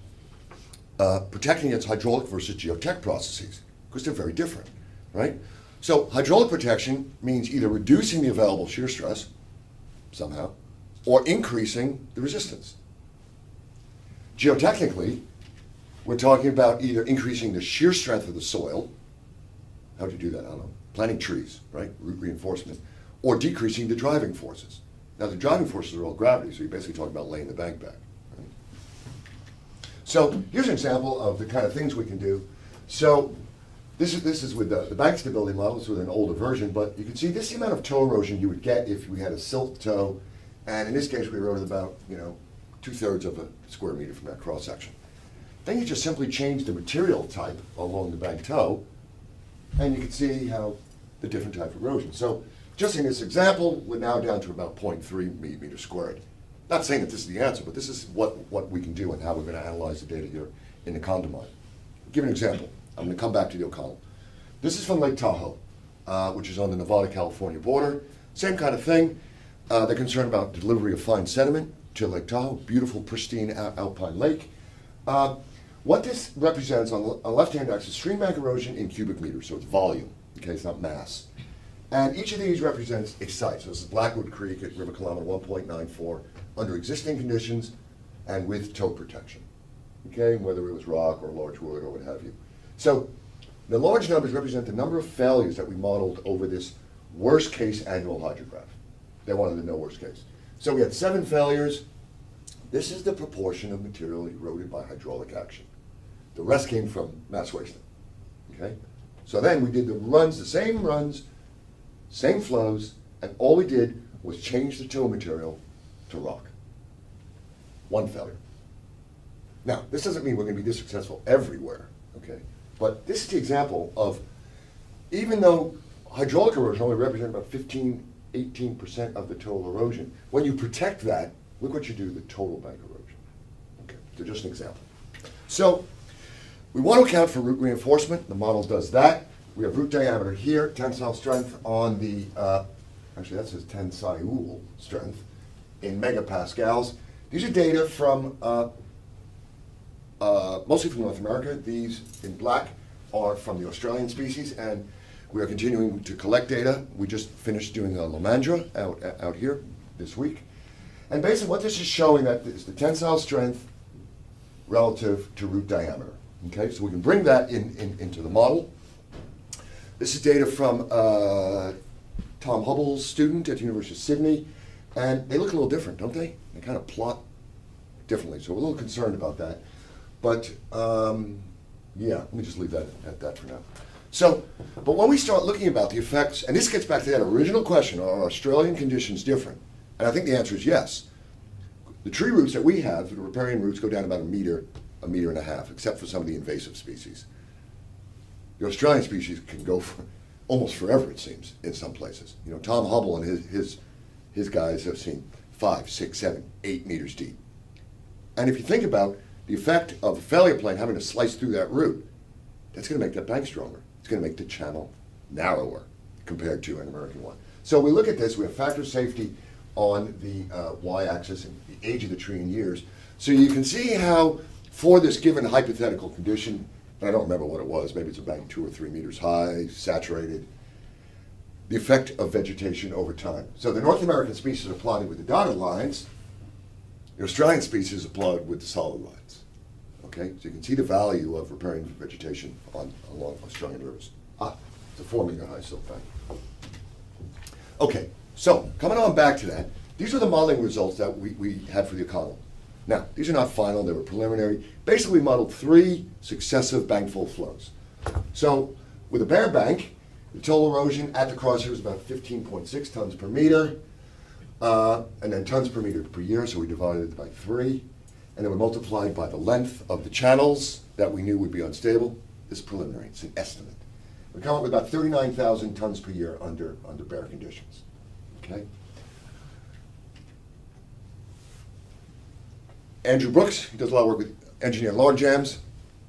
uh, protecting against hydraulic versus geotech processes, because they're very different, right? So, hydraulic protection means either reducing the available shear stress somehow, or increasing the resistance. Geotechnically, we're talking about either increasing the shear strength of the soil. How do you do that? I don't know. Planting trees, right? Root reinforcement. Or decreasing the driving forces. Now, the driving forces are all gravity, so you're basically talking about laying the bank back. Right? So, here's an example of the kind of things we can do. So, this is, this is with the, the bank stability model, with an older version, but you can see this is the amount of toe erosion you would get if we had a silt toe, and in this case we eroded about, you know, two-thirds of a square meter from that cross-section. Then you just simply change the material type along the bank toe, and you can see how the different type of erosion. So just in this example, we're now down to about 0.3 meters squared. Not saying that this is the answer, but this is what, what we can do and how we're going to analyze the data here in the Condamine. Give an example. I'm going to come back to the O'Connell. This is from Lake Tahoe, uh, which is on the Nevada-California border. Same kind of thing. Uh, they're concerned about delivery of fine sediment to Lake Tahoe, beautiful, pristine al- alpine lake. Uh, what this represents on the, left-hand axis, stream bank erosion in cubic meters, so it's volume, okay, it's not mass. And each of these represents a site. So this is Blackwood Creek at river kilometer 1.94 under existing conditions and with toe protection, okay, whether it was rock or large wood or what have you. So the large numbers represent the number of failures that we modeled over this worst case annual hydrograph. They wanted to know worst case. So we had seven failures. This is the proportion of material eroded by hydraulic action. The rest came from mass wasting. Okay? So then we did the runs, the same runs, same flows, and all we did was change the toe material to rock. One failure. Now, this doesn't mean we're going to be this successful everywhere, okay? But this is the example of, even though hydraulic erosion only represents about 15, 18% of the total erosion, when you protect that, look what you do to the total bank erosion. Okay, so just an example. So, we want to account for root reinforcement. The model does that. We have root diameter here, tensile strength on the, uh, actually that says tensile strength in megapascals. These are data from uh, uh, mostly from North America. These in black are from the Australian species, and we are continuing to collect data. We just finished doing a Lomandra out, out here this week. And basically what this is showing that is the tensile strength relative to root diameter. Okay, so we can bring that in, in into the model. This is data from uh, Tom Hubble's student at the University of Sydney, and they look a little different, don't they? They kind of plot differently, so we're a little concerned about that. But um, yeah, let me just leave that at that for now. So, but when we start looking about the effects, and this gets back to that original question: Are Australian conditions different? And I think the answer is yes. The tree roots that we have, the riparian roots, go down about a meter, a meter and a half, except for some of the invasive species. The Australian species can go for almost forever, it seems, in some places. You know, Tom Hubble and his his, his guys have seen five, six, seven, eight meters deep. And if you think about the effect of a failure plane having to slice through that root, that's going to make that bank stronger. It's going to make the channel narrower compared to an American one. So we look at this, we have factor safety on the uh, y-axis and the age of the tree in years. So you can see how for this given hypothetical condition, and I don't remember what it was, maybe it's a bank two or three meters high, saturated, the effect of vegetation over time. So the North American species are plotted with the dotted lines, the Australian species are plotted with the solid lines. Okay, so you can see the value of repairing vegetation on along Australian rivers. Ah, it's a four meter high silt bank. Okay, so coming on back to that, these are the modeling results that we, we had for the economy. Now, these are not final, they were preliminary. Basically, we modeled three successive bankful flows. So, with a bare bank, the total erosion at the crosshair is about 15.6 tons per meter, uh, and then tons per meter per year, so we divided it by three. And then we multiplied by the length of the channels that we knew would be unstable. This is preliminary, it's an estimate. We come up with about 39,000 tons per year under, under bare conditions. Okay? Andrew Brooks, he does a lot of work with engineered log jams.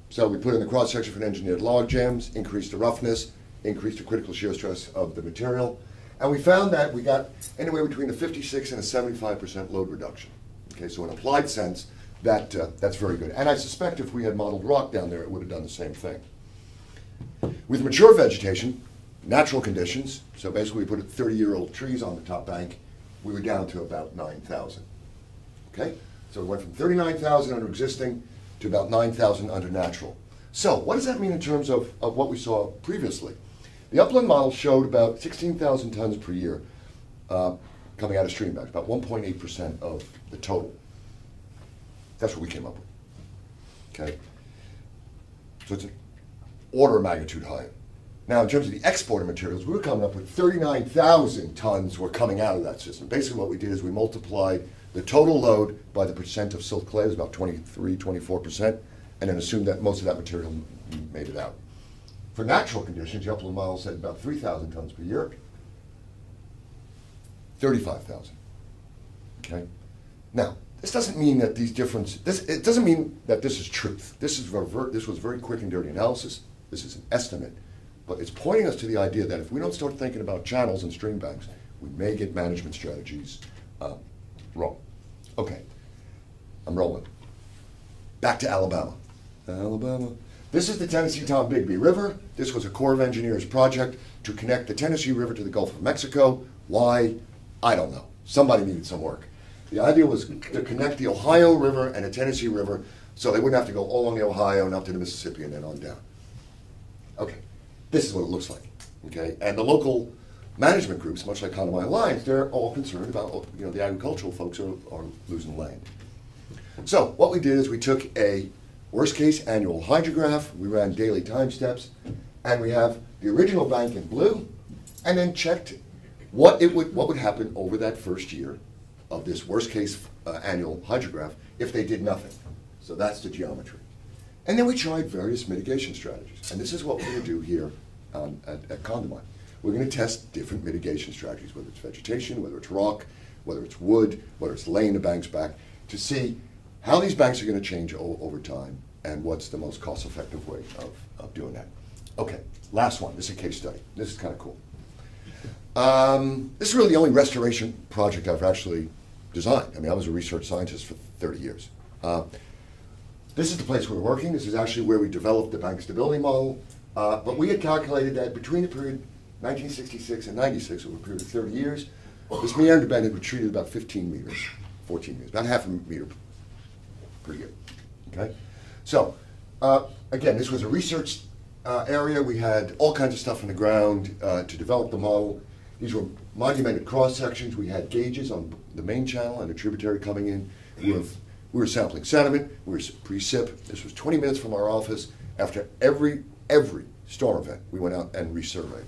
So we put in the cross section for engineered log jams, increased the roughness, increased the critical shear stress of the material. And we found that we got anywhere between a 56 and a 75% load reduction. Okay, so in applied sense, that, uh, that's very good. And I suspect if we had modeled rock down there, it would have done the same thing. With mature vegetation, natural conditions, so basically we put 30-year-old trees on the top bank, we were down to about 9,000. Okay? So we went from 39,000 under existing to about 9,000 under natural. So what does that mean in terms of, of what we saw previously? The upland model showed about 16,000 tons per year uh, coming out of stream banks, about 1.8% of the total. That's what we came up with. Okay? So it's an order of magnitude higher. Now, in terms of the exported materials, we were coming up with 39,000 tons were coming out of that system. Basically, what we did is we multiplied the total load by the percent of silt clay, it was about 23, 24%, and then assumed that most of that material made it out. For natural conditions, the upland model said about 3,000 tons per year, 35,000. Okay? Now, this doesn't mean that these differences, this, it doesn't mean that this is truth. This, is ver- this was very quick and dirty analysis. This is an estimate. But it's pointing us to the idea that if we don't start thinking about channels and stream banks, we may get management strategies uh, wrong. Okay, I'm rolling. Back to Alabama. Alabama. This is the Tennessee Tombigbee River. This was a Corps of Engineers project to connect the Tennessee River to the Gulf of Mexico. Why? I don't know. Somebody needed some work. The idea was to connect the Ohio River and the Tennessee River so they wouldn't have to go all along the Ohio and up to the Mississippi and then on down. Okay, this is what it looks like. Okay, and the local management groups, much like Condamine Alliance, they're all concerned about, you know, the agricultural folks are, are losing land. So what we did is we took a worst case annual hydrograph, we ran daily time steps, and we have the original bank in blue, and then checked what it would what would happen over that first year of this worst case uh, annual hydrograph if they did nothing. So that's the geometry. And then we tried various mitigation strategies. And this is what we're going to do here um, at, at Condamine. We're going to test different mitigation strategies, whether it's vegetation, whether it's rock, whether it's wood, whether it's laying the banks back, to see how these banks are going to change over time and what's the most cost-effective way of, of doing that. Okay, last one. This is a case study. This is kind of cool. Um, this is really the only restoration project I've actually designed. I mean, I was a research scientist for 30 years. Uh, this is the place we're working. This is actually where we developed the bank stability model. Uh, but we had calculated that between the period 1966 and 96, over a period of 30 years, this meander bed had retreated about 15 meters, 14 meters, about half a meter per year. Okay? So, uh, again, this was a research uh, area. We had all kinds of stuff on the ground uh, to develop the model. These were monumented cross sections. We had gauges on the main channel and a tributary coming in. We were, we were sampling sediment. We were pre-sip. This was 20 minutes from our office. After every every storm event, we went out and resurveyed.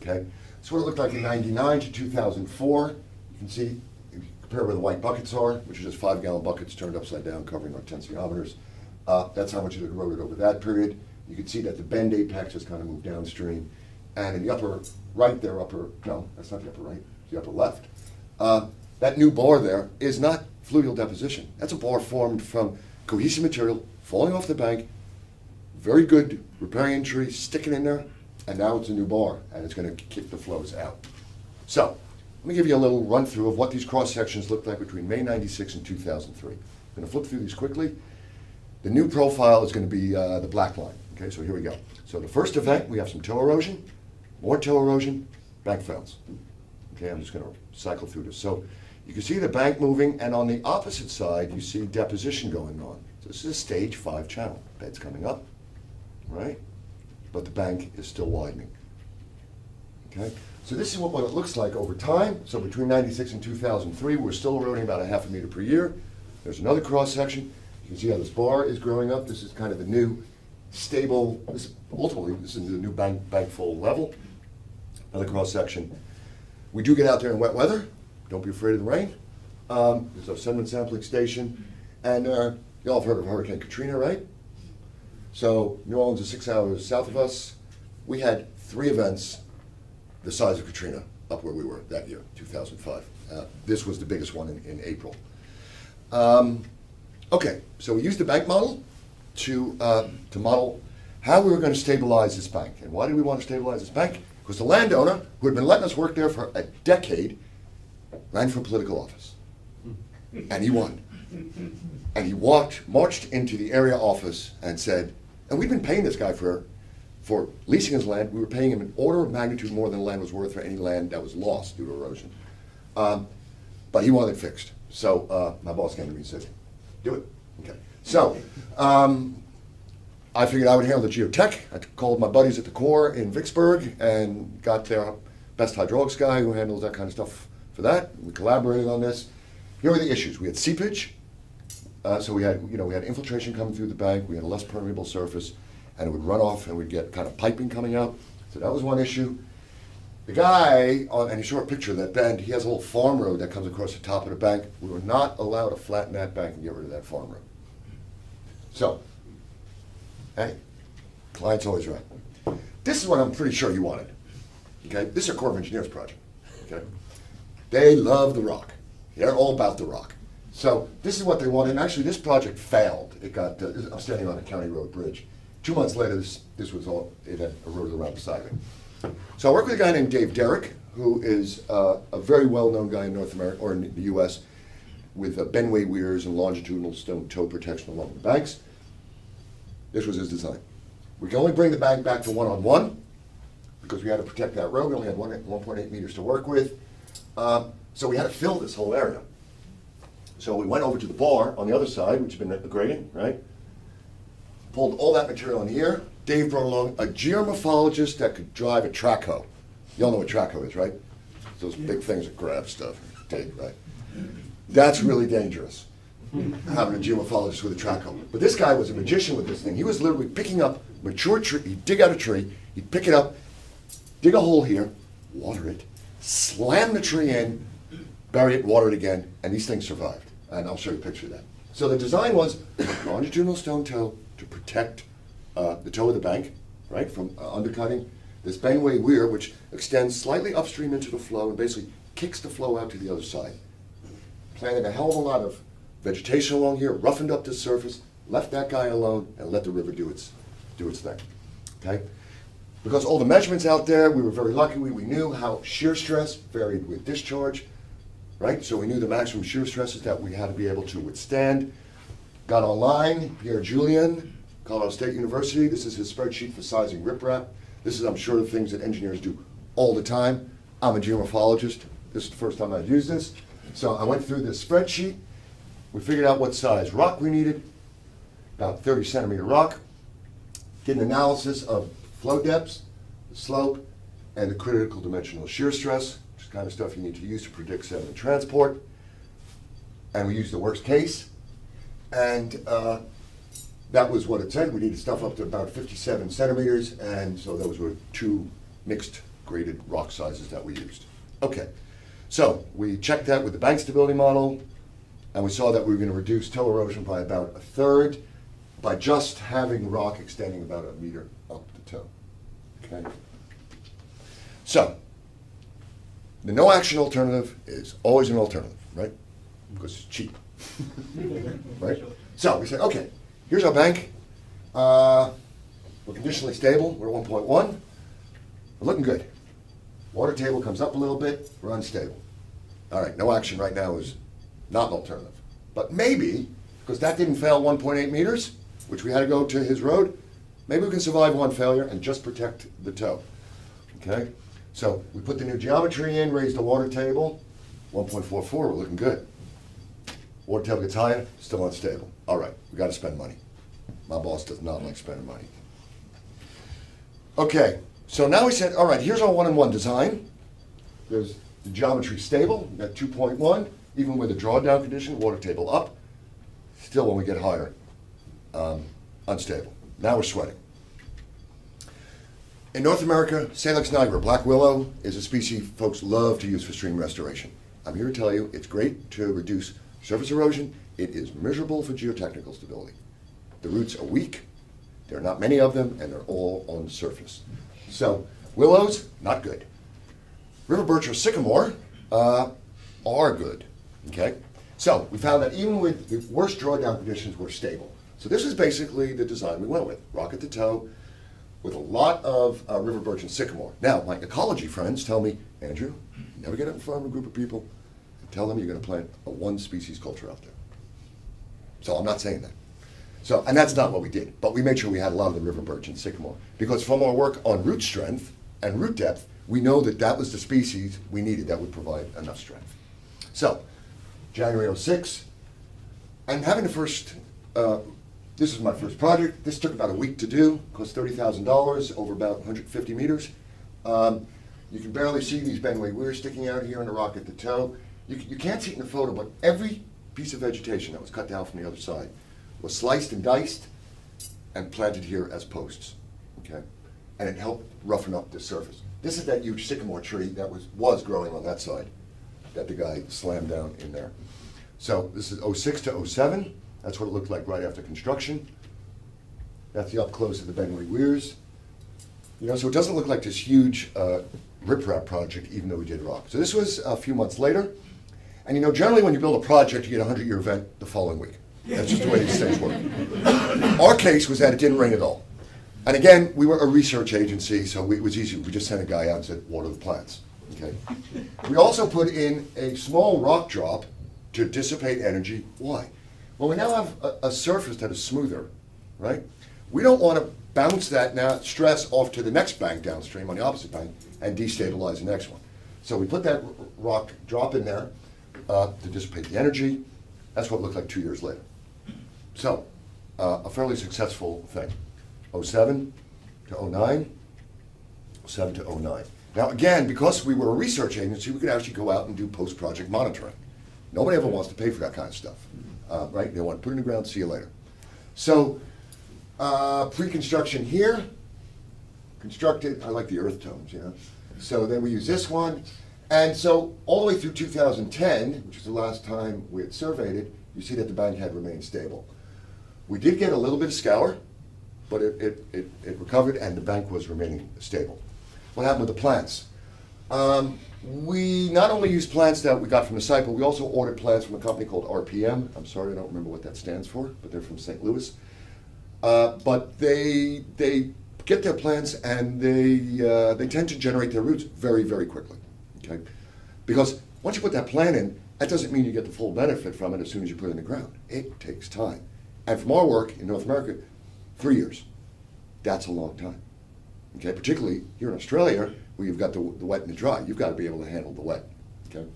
Okay, so what it looked like in '99 to 2004. You can see, compare where the white buckets are, which are just five-gallon buckets turned upside down, covering our tensiometers. Uh, that's how much it eroded over that period. You can see that the bend apex has kind of moved downstream. And in the upper right there, upper, no, that's not the upper right, the upper left. Uh, that new bar there is not fluvial deposition. That's a bar formed from cohesive material falling off the bank, very good riparian tree sticking in there, and now it's a new bar, and it's gonna kick the flows out. So, let me give you a little run through of what these cross sections looked like between May ninety-six and two thousand three. I'm gonna flip through these quickly. The new profile is gonna be uh, the black line, okay, so here we go. So the first event, we have some toe erosion, more toe erosion, bank fails. Okay, I'm just gonna cycle through this. So you can see the bank moving, and on the opposite side, you see deposition going on. So this is a stage five channel. Bed's coming up, right? But the bank is still widening. Okay, so this is what, what it looks like over time. So between ninety-six and two thousand three, we're still eroding about a half a meter per year. There's another cross section. You can see how this bar is growing up. This is kind of the new stable, this, ultimately, this is the new bank, bank full level. Another cross section. We do get out there in wet weather. Don't be afraid of the rain. Um, there's a sediment sampling station. And uh, you all have heard of Hurricane Katrina, right? So New Orleans is six hours south of us. We had three events the size of Katrina up where we were that year, 2005. Uh, this was the biggest one in, in April. Um, okay, so we used the bank model to, uh, to model how we were going to stabilize this bank. And why did we want to stabilize this bank? Because the landowner, who had been letting us work there for a decade, ran for political office. And he won. And he walked, marched into the area office and said, and we'd been paying this guy for, for leasing his land. We were paying him an order of magnitude more than the land was worth for any land that was lost due to erosion. Um, but he wanted it fixed. So uh, my boss came to me and said, do it. Okay. So um, I figured I would handle the geotech. I called my buddies at the Corps in Vicksburg and got their best hydraulics guy who handles that kind of stuff for that. We collaborated on this. Here were the issues. We had seepage, uh, so we had, you know, we had infiltration coming through the bank. We had a less permeable surface, and it would run off, and we'd get kind of piping coming out. So that was one issue. The guy on any short picture of that bend, he has a little farm road that comes across the top of the bank. We were not allowed to flatten that bank and get rid of that farm road. So, hey, client's always right. This is what I'm pretty sure you wanted. Okay, this is a Corps of Engineers project. Okay, they love the rock. They're all about the rock. So this is what they wanted. And actually, this project failed. It got. Uh, I'm standing on a county road bridge. Two months later, this this was all. It had eroded around beside me. So I work with a guy named Dave Derrick, who is uh, a very well-known guy in North America or in the U.S. with uh, Bendway weirs and longitudinal stone toe protection along the banks. This was his design. We can only bring the bank back to one-on-one because we had to protect that road. We only had one, 1.8 meters to work with. Um, so we had to fill this whole area. So we went over to the bar on the other side, which had been a grading, right? Pulled all that material in here. Dave brought along a geomorphologist that could drive a track hoe. Y'all know what track hoe is, right? Those big things that grab stuff, dig, right? That's really dangerous, having a geomorphologist with a track hoe. But this guy was a magician with this thing. He was literally picking up mature tree, he'd dig out a tree, he'd pick it up, dig a hole here, water it, slam the tree in, bury it, water it again, and these things survived. And I'll show you a picture of that. So the design was longitudinal stone toe to protect uh, the toe of the bank, right, from uh, undercutting. This Bendway weir, which extends slightly upstream into the flow and basically kicks the flow out to the other side. Planted a hell of a lot of vegetation along here, roughened up the surface, left that guy alone, and let the river do its, do its thing. Okay? Because all the measurements out there, we were very lucky. We, we knew how shear stress varied with discharge, right? So we knew the maximum shear stresses that we had to be able to withstand. Got online, Pierre Julien, Colorado State University. This is his spreadsheet for sizing riprap. This is, I'm sure, the things that engineers do all the time. I'm a geomorphologist. This is the first time I've used this. So I went through this spreadsheet. We figured out what size rock we needed, about 30 centimeter rock. Did an analysis of flow depths, the slope, and the critical dimensionless shear stress, which is kind of stuff you need to use to predict sediment transport. And we used the worst case. And uh, that was what it said. We needed stuff up to about 57 centimeters, and so those were two mixed graded rock sizes that we used. Okay, so we checked that with the bank stability model, and we saw that we were going to reduce toe erosion by about a third by just having rock extending about a meter up the toe. Okay. So, the no action alternative is always an alternative, right? Because it's cheap. right? So we said, okay, here's our bank. Uh, we're conditionally stable. We're at 1.1. We're looking good. Water table comes up a little bit. We're unstable. All right, no action right now is not an alternative. But maybe, because that didn't fail 1.8 meters, which we had to go to his road, maybe we can survive one failure and just protect the toe. Okay? So we put the new geometry in, raised the water table, 1.44, we're looking good. Water table gets higher, still unstable. All right, we got to spend money. My boss does not like spending money. Okay, so now we said, all right, here's our one-in-one design. There's the geometry stable, we got 2.1, even with a drawdown condition, water table up. Still, when we get higher, um, unstable. Now we're sweating. In North America, Salix nigra, black willow, is a species folks love to use for stream restoration. I'm here to tell you it's great to reduce surface erosion. It is miserable for geotechnical stability. The roots are weak, there are not many of them, and they're all on the surface. So, willows, not good. River birch or sycamore uh, are good. Okay? So, we found that even with the worst drawdown conditions, we're stable. So, this is basically the design we went with rock at the toe, with a lot of uh, river birch and sycamore. Now, my ecology friends tell me, Andrew, never get up in front of a group of people and tell them you're going to plant a one species culture out there. So I'm not saying that. So, and that's not what we did, but we made sure we had a lot of the river birch and sycamore because from our work on root strength and root depth, we know that that was the species we needed that would provide enough strength. So, January 06, and having the first, uh, this is my first project. This took about a week to do, cost $30,000 over about 150 meters. Um, you can barely see these Bendway weirs sticking out here on the rock at the toe. You, you can't see it in the photo, but every piece of vegetation that was cut down from the other side was sliced and diced and planted here as posts. Okay? And it helped roughen up the surface. This is that huge sycamore tree that was, was growing on that side that the guy slammed down in there. So this is 06 to 07. That's what it looked like right after construction. That's the up close of the Bendway Weirs. You know, so it doesn't look like this huge uh, riprap project, even though we did rock. So this was a few months later. And you know, generally when you build a project, you get a 100 year event the following week. That's just the way these things work. Our case was that it didn't rain at all. And again, we were a research agency, so it was easy. We just sent a guy out and said, water the plants. Okay. We also put in a small rock drop to dissipate energy. Why? Well, we now have a, a surface that is smoother, right? We don't want to bounce that now stress off to the next bank downstream on the opposite bank and destabilize the next one. So we put that rock drop in there uh, to dissipate the energy. That's what it looked like two years later. So, uh, a fairly successful thing. 07 to 09, 07 to 09. Now, again, because we were a research agency, we could actually go out and do post project monitoring. Nobody ever wants to pay for that kind of stuff, uh, right? They want to put it in the ground, see you later. So, uh, pre construction here, constructed, I like the earth tones, you know. So then we use this one. And so all the way through 2010, which is the last time we had surveyed it, you see that the bank had remained stable. We did get a little bit of scour, but it, it, it, it recovered and the bank was remaining stable. What happened with the plants? Um, we not only used plants that we got from the site, but we also ordered plants from a company called RPM. I'm sorry, I don't remember what that stands for, but they're from St. Louis. Uh, but they they get their plants and they uh, they tend to generate their roots very very quickly. Okay, because once you put that plant in, that doesn't mean you get the full benefit from it as soon as you put it in the ground. It takes time, and from our work in North America, three years. That's a long time. Okay, particularly here in Australia, where you've got the, the wet and the dry. You've got to be able to handle the wet. Okay,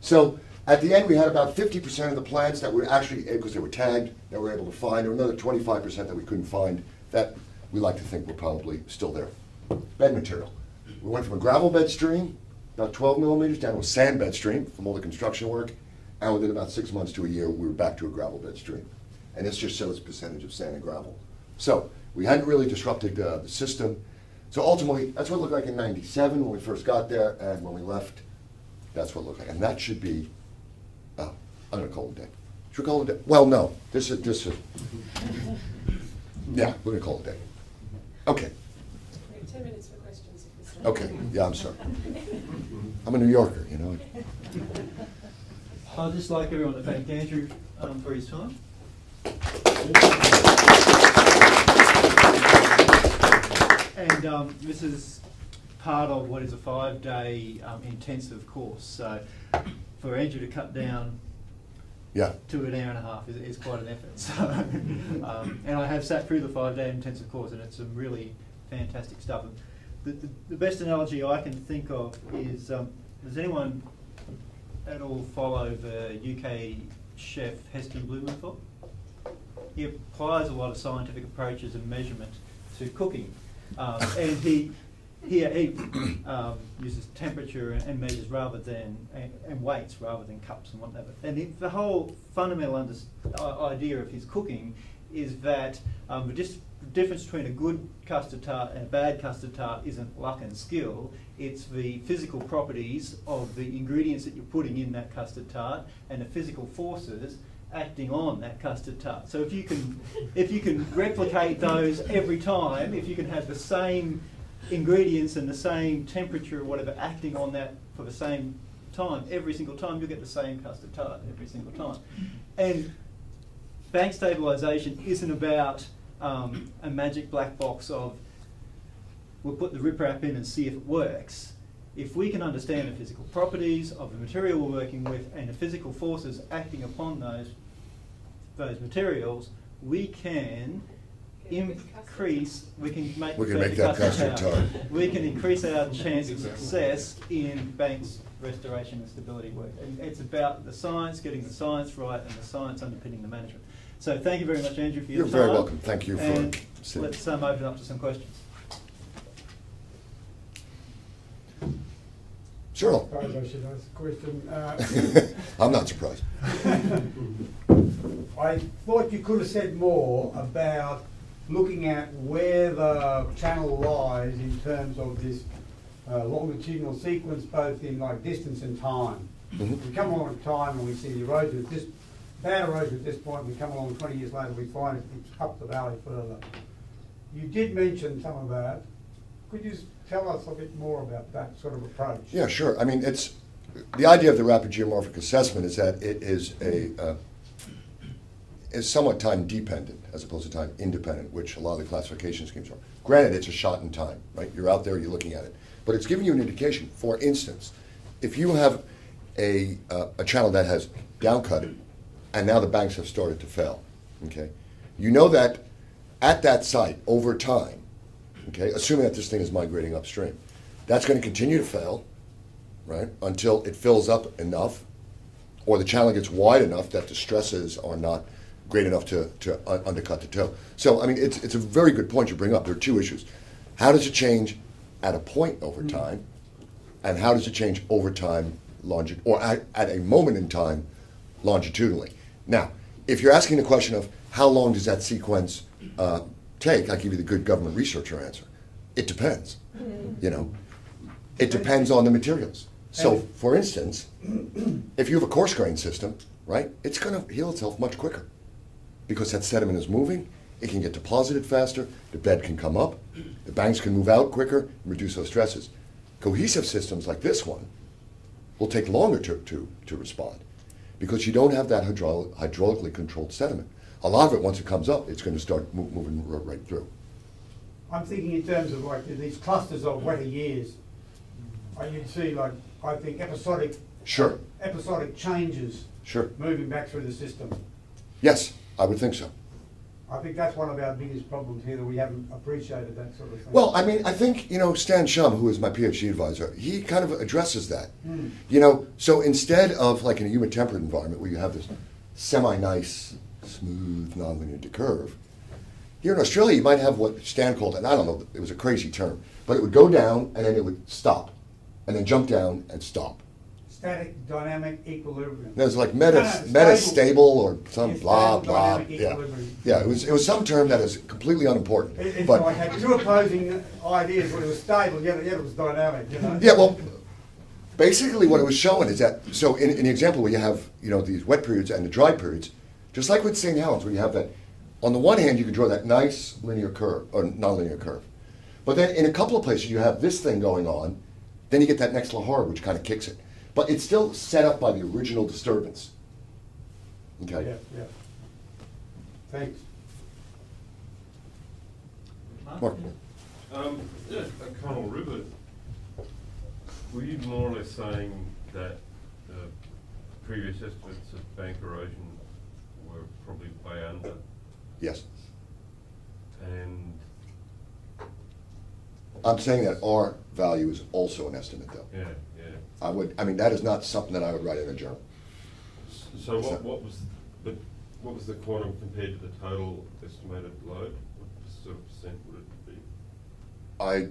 so at the end, we had about 50% of the plants that were actually, eh, because they were tagged, that we were able to find, or another 25% that we couldn't find, that we like to think were probably still there. Bed material. We went from a gravel bed stream, about 12 millimeters, down to a sand bed stream from all the construction work, and within about six months to a year, we were back to a gravel bed stream. And this just shows percentage of sand and gravel. So we hadn't really disrupted uh, the system. So ultimately, that's what it looked like in 97 when we first got there, and when we left, that's what it looked like. And that should be Oh, I'm gonna call it a day. Should we call it a day? Well, no, this is, this is, yeah, we're gonna call it a day. Okay, We have ten minutes for questions if Okay, yeah, I'm sorry. I'm a New Yorker, you know. I'd just like everyone to thank Andrew um, for his time. And um, this is part of what is a five-day um, intensive course. So for Andrew to cut down Yeah, to an hour and a half is, is quite an effort. So, um, and I have sat through the five-day intensive course, and it's some really fantastic stuff. The, the, the best analogy I can think of is: um, Does anyone at all follow the UK chef Heston Blumenthal? He applies a lot of scientific approaches and measurement to cooking, um, and he he, he um, uses temperature and, and measures rather than and, and weights rather than cups and whatever. And the, the whole fundamental under, uh, idea of his cooking is that um, the dis- difference between a good custard tart and a bad custard tart isn't luck and skill. It's the physical properties of the ingredients that you're putting in that custard tart and the physical forces acting on that custard tart. So if you can, if you can replicate those every time, if you can have the same ingredients and the same temperature or whatever acting on that for the same time every single time, you'll get the same custard tart every single time. And bank stabilisation isn't about um, a magic black box of we'll put the riprap in and see if it works. If we can understand the physical properties of the material we're working with and the physical forces acting upon those those materials, we can increase, we can make, We can make better that custard tart. We can increase our chance of success in banks restoration and stability work. And it's about the science, getting the science right, and the science underpinning the management. So thank you very much, Andrew, for your You're time. very welcome. Thank you for And sitting. let's um, open up to some questions. Cyril. Suppose I should ask a question. Uh, I'm not surprised. I thought you could have said more about looking at where the channel lies in terms of this uh, longitudinal sequence, both in like distance and time. Mhm. We come along in time and we see the erosion at this, bad erosion at this point, we come along twenty years later, we find it, it's up the valley further. You did mention some of that. Could you tell us a bit more about that sort of approach? Yeah, sure. I mean, it's, the idea of the rapid geomorphic assessment is that it is a, uh, is somewhat time dependent as opposed to time independent, which a lot of the classification schemes are. Granted, it's a shot in time, right? You're out there, you're looking at it. But it's giving you an indication. For instance, if you have a, uh, a channel that has downcut and now the banks have started to fail, okay? You know that at that site, over time, okay, assuming that this thing is migrating upstream, that's going to continue to fail, right, until it fills up enough or the channel gets wide enough that the stresses are not great enough to, to un- undercut the toe. So, I mean, it's, it's a very good point you bring up. There are two issues. How does it change at a point over time? And how does it change over time, longi- or at, at a moment in time, longitudinally? Now, if you're asking the question of how long does that sequence uh, take, I give you the good government researcher answer. It depends. You know, it depends on the materials. So, for instance, if you have a coarse grain system, right, it's going to heal itself much quicker because that sediment is moving. It can get deposited faster. The bed can come up. The banks can move out quicker and reduce those stresses. Cohesive systems like this one will take longer to, to, to respond because you don't have that hydraul- hydraulically controlled sediment. A lot of it, once it comes up, it's going to start mo- moving right through. I'm thinking in terms of like these clusters of wetter years. Uh, You'd see like, I think episodic. Sure. Episodic changes Sure. moving back through the system. Yes, I would think so. I think that's one of our biggest problems here, that we haven't appreciated that sort of thing. Well, I mean, I think, you know, Stan Schumm, who is my PhD advisor, he kind of addresses that. Hmm. You know, so instead of like in a humid temperate environment where you have this semi nice, smooth, nonlinear decurve, here in Australia you might have what Stan called, and I don't know, it was a crazy term, but it would go down and then it would stop, and then jump down and stop. Static dynamic equilibrium. There's like meta, No, no, meta stable. or some blah blah. Yeah, yeah. It was it was some term that is completely unimportant. It- It's but like had two opposing ideas, it was stable, yet, yet it was dynamic, you know? Yeah, well, basically what it was showing is that, so in, in the example where you have, you know, these wet periods and the dry periods, just like with St. Helens, where you have that, on the one hand, you can draw that nice linear curve, or nonlinear curve. But then in a couple of places, you have this thing going on, then you get that next lahar, which kind of kicks it. But it's still set up by the original disturbance. Okay? Yeah, yeah. Thanks. Mark? Um, yeah, at Connell River, were you more or less saying that the previous estimates of bank erosion were probably way under? Yes. And, I'm saying that our value is also an estimate, though. yeah, yeah. I would, I mean, that is not something that I would write in a journal. S- So what, what was, the what was the quantum compared to the total estimated load? What sort of percent would it be? I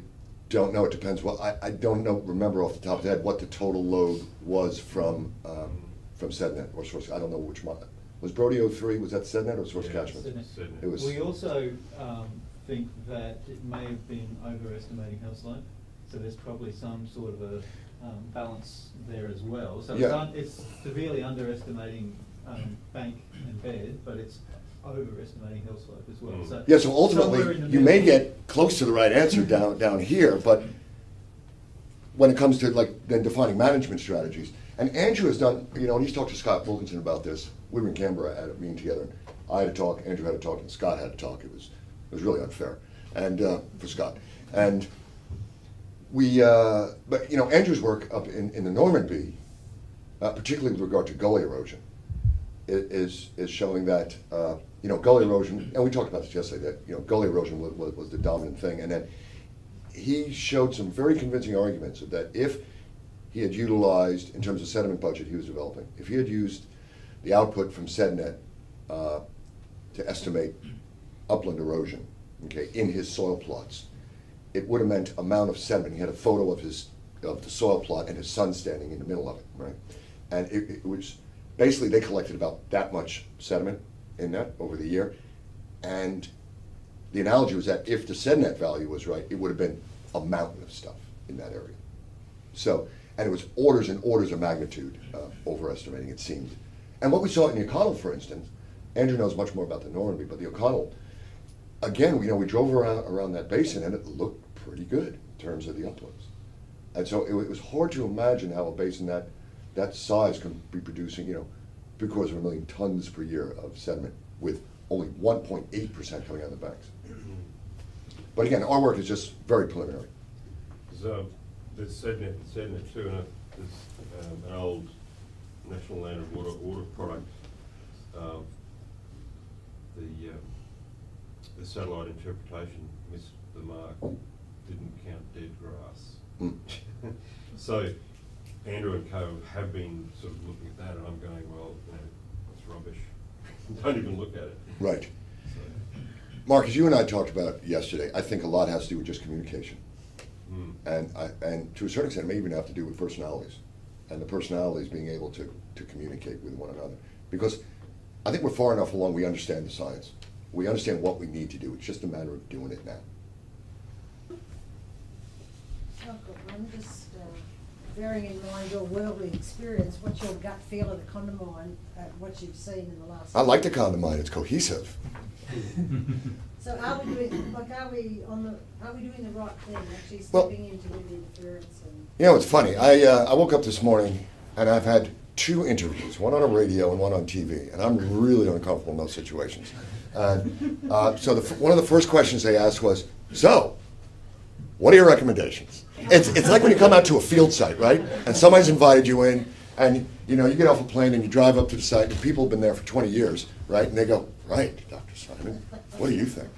don't know, it depends, well, I, I don't know, remember off the top of the head what the total load was from, um, from SEDNet or Source, I don't know which one. Was Brodie 03, was that SEDNet or Source Yeah, Catchment? Sydney. Sydney. It was- We also um, think that it may have been overestimating house loan, so there's probably some sort of a um, balance there as well. So it's Yeah. un- it's severely underestimating um, bank and bed, but it's overestimating hill slope as well, Mm. so. Yeah, so somewhere in ultimately, you may middle. get close to the right answer down, down here, but when it comes to like then defining management strategies, and Andrew has done, you know, and he's talked to Scott Wilkinson about this. We were in Canberra at a meeting together. and I had a talk, Andrew had a talk, and Scott had a talk. It was, it was really unfair, and uh, for Scott. And we, uh, but you know, Andrew's work up in, in the Normanby, uh, particularly with regard to gully erosion, is is showing that uh, you know gully erosion, and we talked about this yesterday. That you know gully erosion was, was, was the dominant thing, and then he showed some very convincing arguments that if he had utilized, in terms of sediment budget he was developing, if he had used the output from SEDNet uh, to estimate upland erosion, okay, in his soil plots, it would have meant a amount of sediment. He had a photo of his of the soil plot and his son standing in the middle of it, right? And it, it was basically they collected about that much sediment in that over the year, and the analogy was that if the SEDNet value was right, it would have been a mountain of stuff in that area. So, and it was orders and orders of magnitude uh, overestimating, it seemed. And what we saw in the O'Connell, for instance, Andrew knows much more about the Normanby, but the O'Connell, again, you know, we drove around, around that basin and it looked pretty good in terms of the uplands. And so it, it was hard to imagine how a basin that, that size can be producing, you know, three quarters of a million tons per year of sediment with only 1.8% coming out of the banks. But again, our work is just very preliminary. So, there's SEDNet and SEDNet too, and there's um, an old National Land and Water Audit product. um, The, um, the satellite interpretation missed the mark, didn't count dead grass. Mm. So, Andrew and co have been sort of looking at that, and I'm going, well, you know, it's rubbish. Don't even look at it. Right. So, Marcus, you and I talked about yesterday, I think a lot has to do with just communication. mm. And, I, and to a certain extent, it may even have to do with personalities. And the personalities being able to, to communicate with one another. Because I think we're far enough along, we understand the science. We understand what we need to do, it's just a matter of doing it now. One, just uh, bearing in mind your worldly experience, what's your gut feel of the Condamine, uh, what you've seen in the last? I like the condom it's cohesive. So are we doing, like, are we on the, are we doing the right thing, actually Well- stepping into with the interference and? You know, it's funny, I, uh, I woke up this morning and I've had two interviews, one on a radio and one on TV, and I'm really uncomfortable in those situations. And, uh, so the, one of the first questions they asked was, so, what are your recommendations? It's, it's like when you come out to a field site, right? And somebody's invited you in, and you know, you get off a plane and you drive up to the site, and people have been there for 20 years, right? And they go, right, Dr. Simon, what do you think?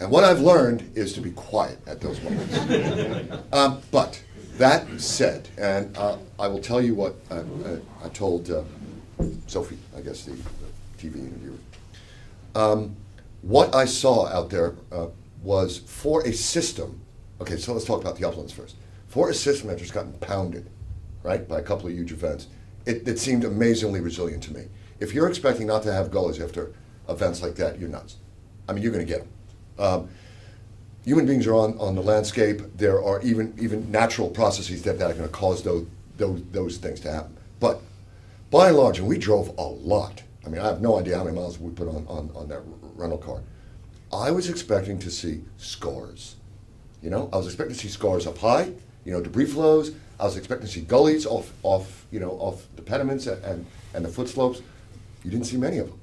And what I've learned is to be quiet at those moments. Um, but that said, and uh, I will tell you what I, I, I told uh, Sophie, I guess the, the TV interviewer. Um, what I saw out there uh, was for a system. Okay, so let's talk about the uplands first. For a system that just gotten pounded, right, by a couple of huge events, it, it seemed amazingly resilient to me. If you're expecting not to have gullies after events like that, you're nuts. I mean, you're going to get them. Um, human beings are on, on the landscape. There are even even natural processes that, that are going to cause those, those those things to happen. But by and large, and we drove a lot. I mean, I have no idea how many miles we put on, on, on that rental car. I was expecting to see scars You know, I was expecting to see scars up high, you know, debris flows. I was expecting to see gullies off, off, you know, off the pediments and, and, and the foot slopes. You didn't see many of them.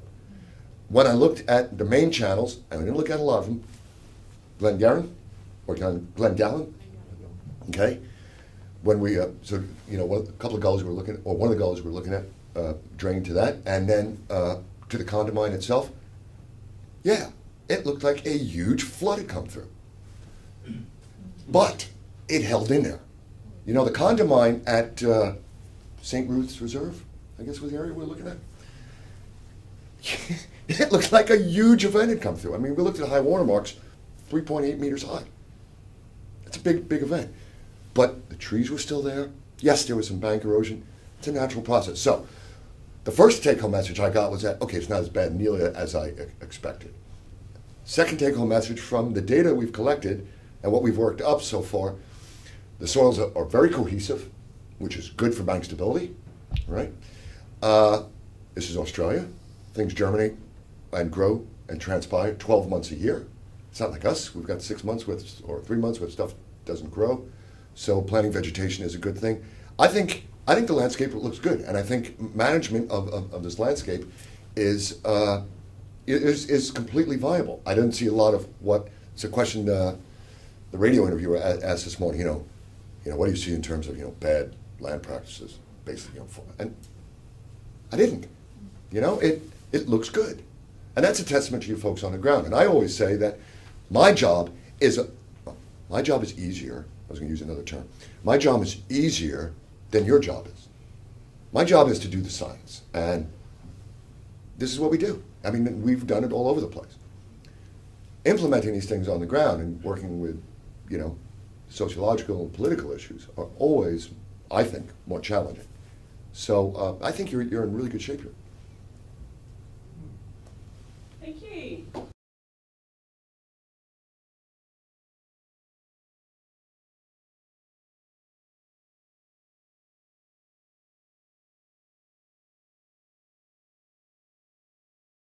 When I looked at the main channels, and I didn't look at a lot of them, Glen Garren, or Glen, Glengallan, okay? When we, uh, so, you know, a couple of gullies we were looking, or one of the gullies we were looking at, uh, drained to that, and then uh, to the Condamine itself, yeah, it looked like a huge flood had come through. But it held in there. You know, the Condamine at uh, St. Ruth's Reserve, I guess was the area we were looking at. it looked like a huge event had come through. I mean, we looked at high water marks, 3.8 meters high. It's a big, big event. But the trees were still there. Yes, there was some bank erosion. It's a natural process. So, the first take home message I got was that, okay, it's not as bad nearly as I expected. Second take home message from the data we've collected and what we've worked up so far the soils are, very cohesive, which is good for bank stability, right? Uh, this is Australia. Things germinate and grow and transpire 12 months a year. It's not like us. We've got six months with, or three months with stuff doesn't grow. So planting vegetation is a good thing. I think, I think the landscape looks good, and I think management of, of, of this landscape is, uh, is, is completely viable. I didn't see a lot of what, it's a question uh, the radio interviewer asked this morning, you know, you know, what do you see in terms of, you know, bad land practices, basically, you know, and I didn't. You know, it, it looks good. And that's a testament to you folks on the ground. And I always say that my job is, a, my job is easier, I was gonna use another term, my job is easier than your job is. My job is to do the science, and this is what we do. I mean, we've done it all over the place implementing these things on the ground and working with, you know, sociological and political issues are always, I think, more challenging. So uh, I think you're, you're in really good shape here.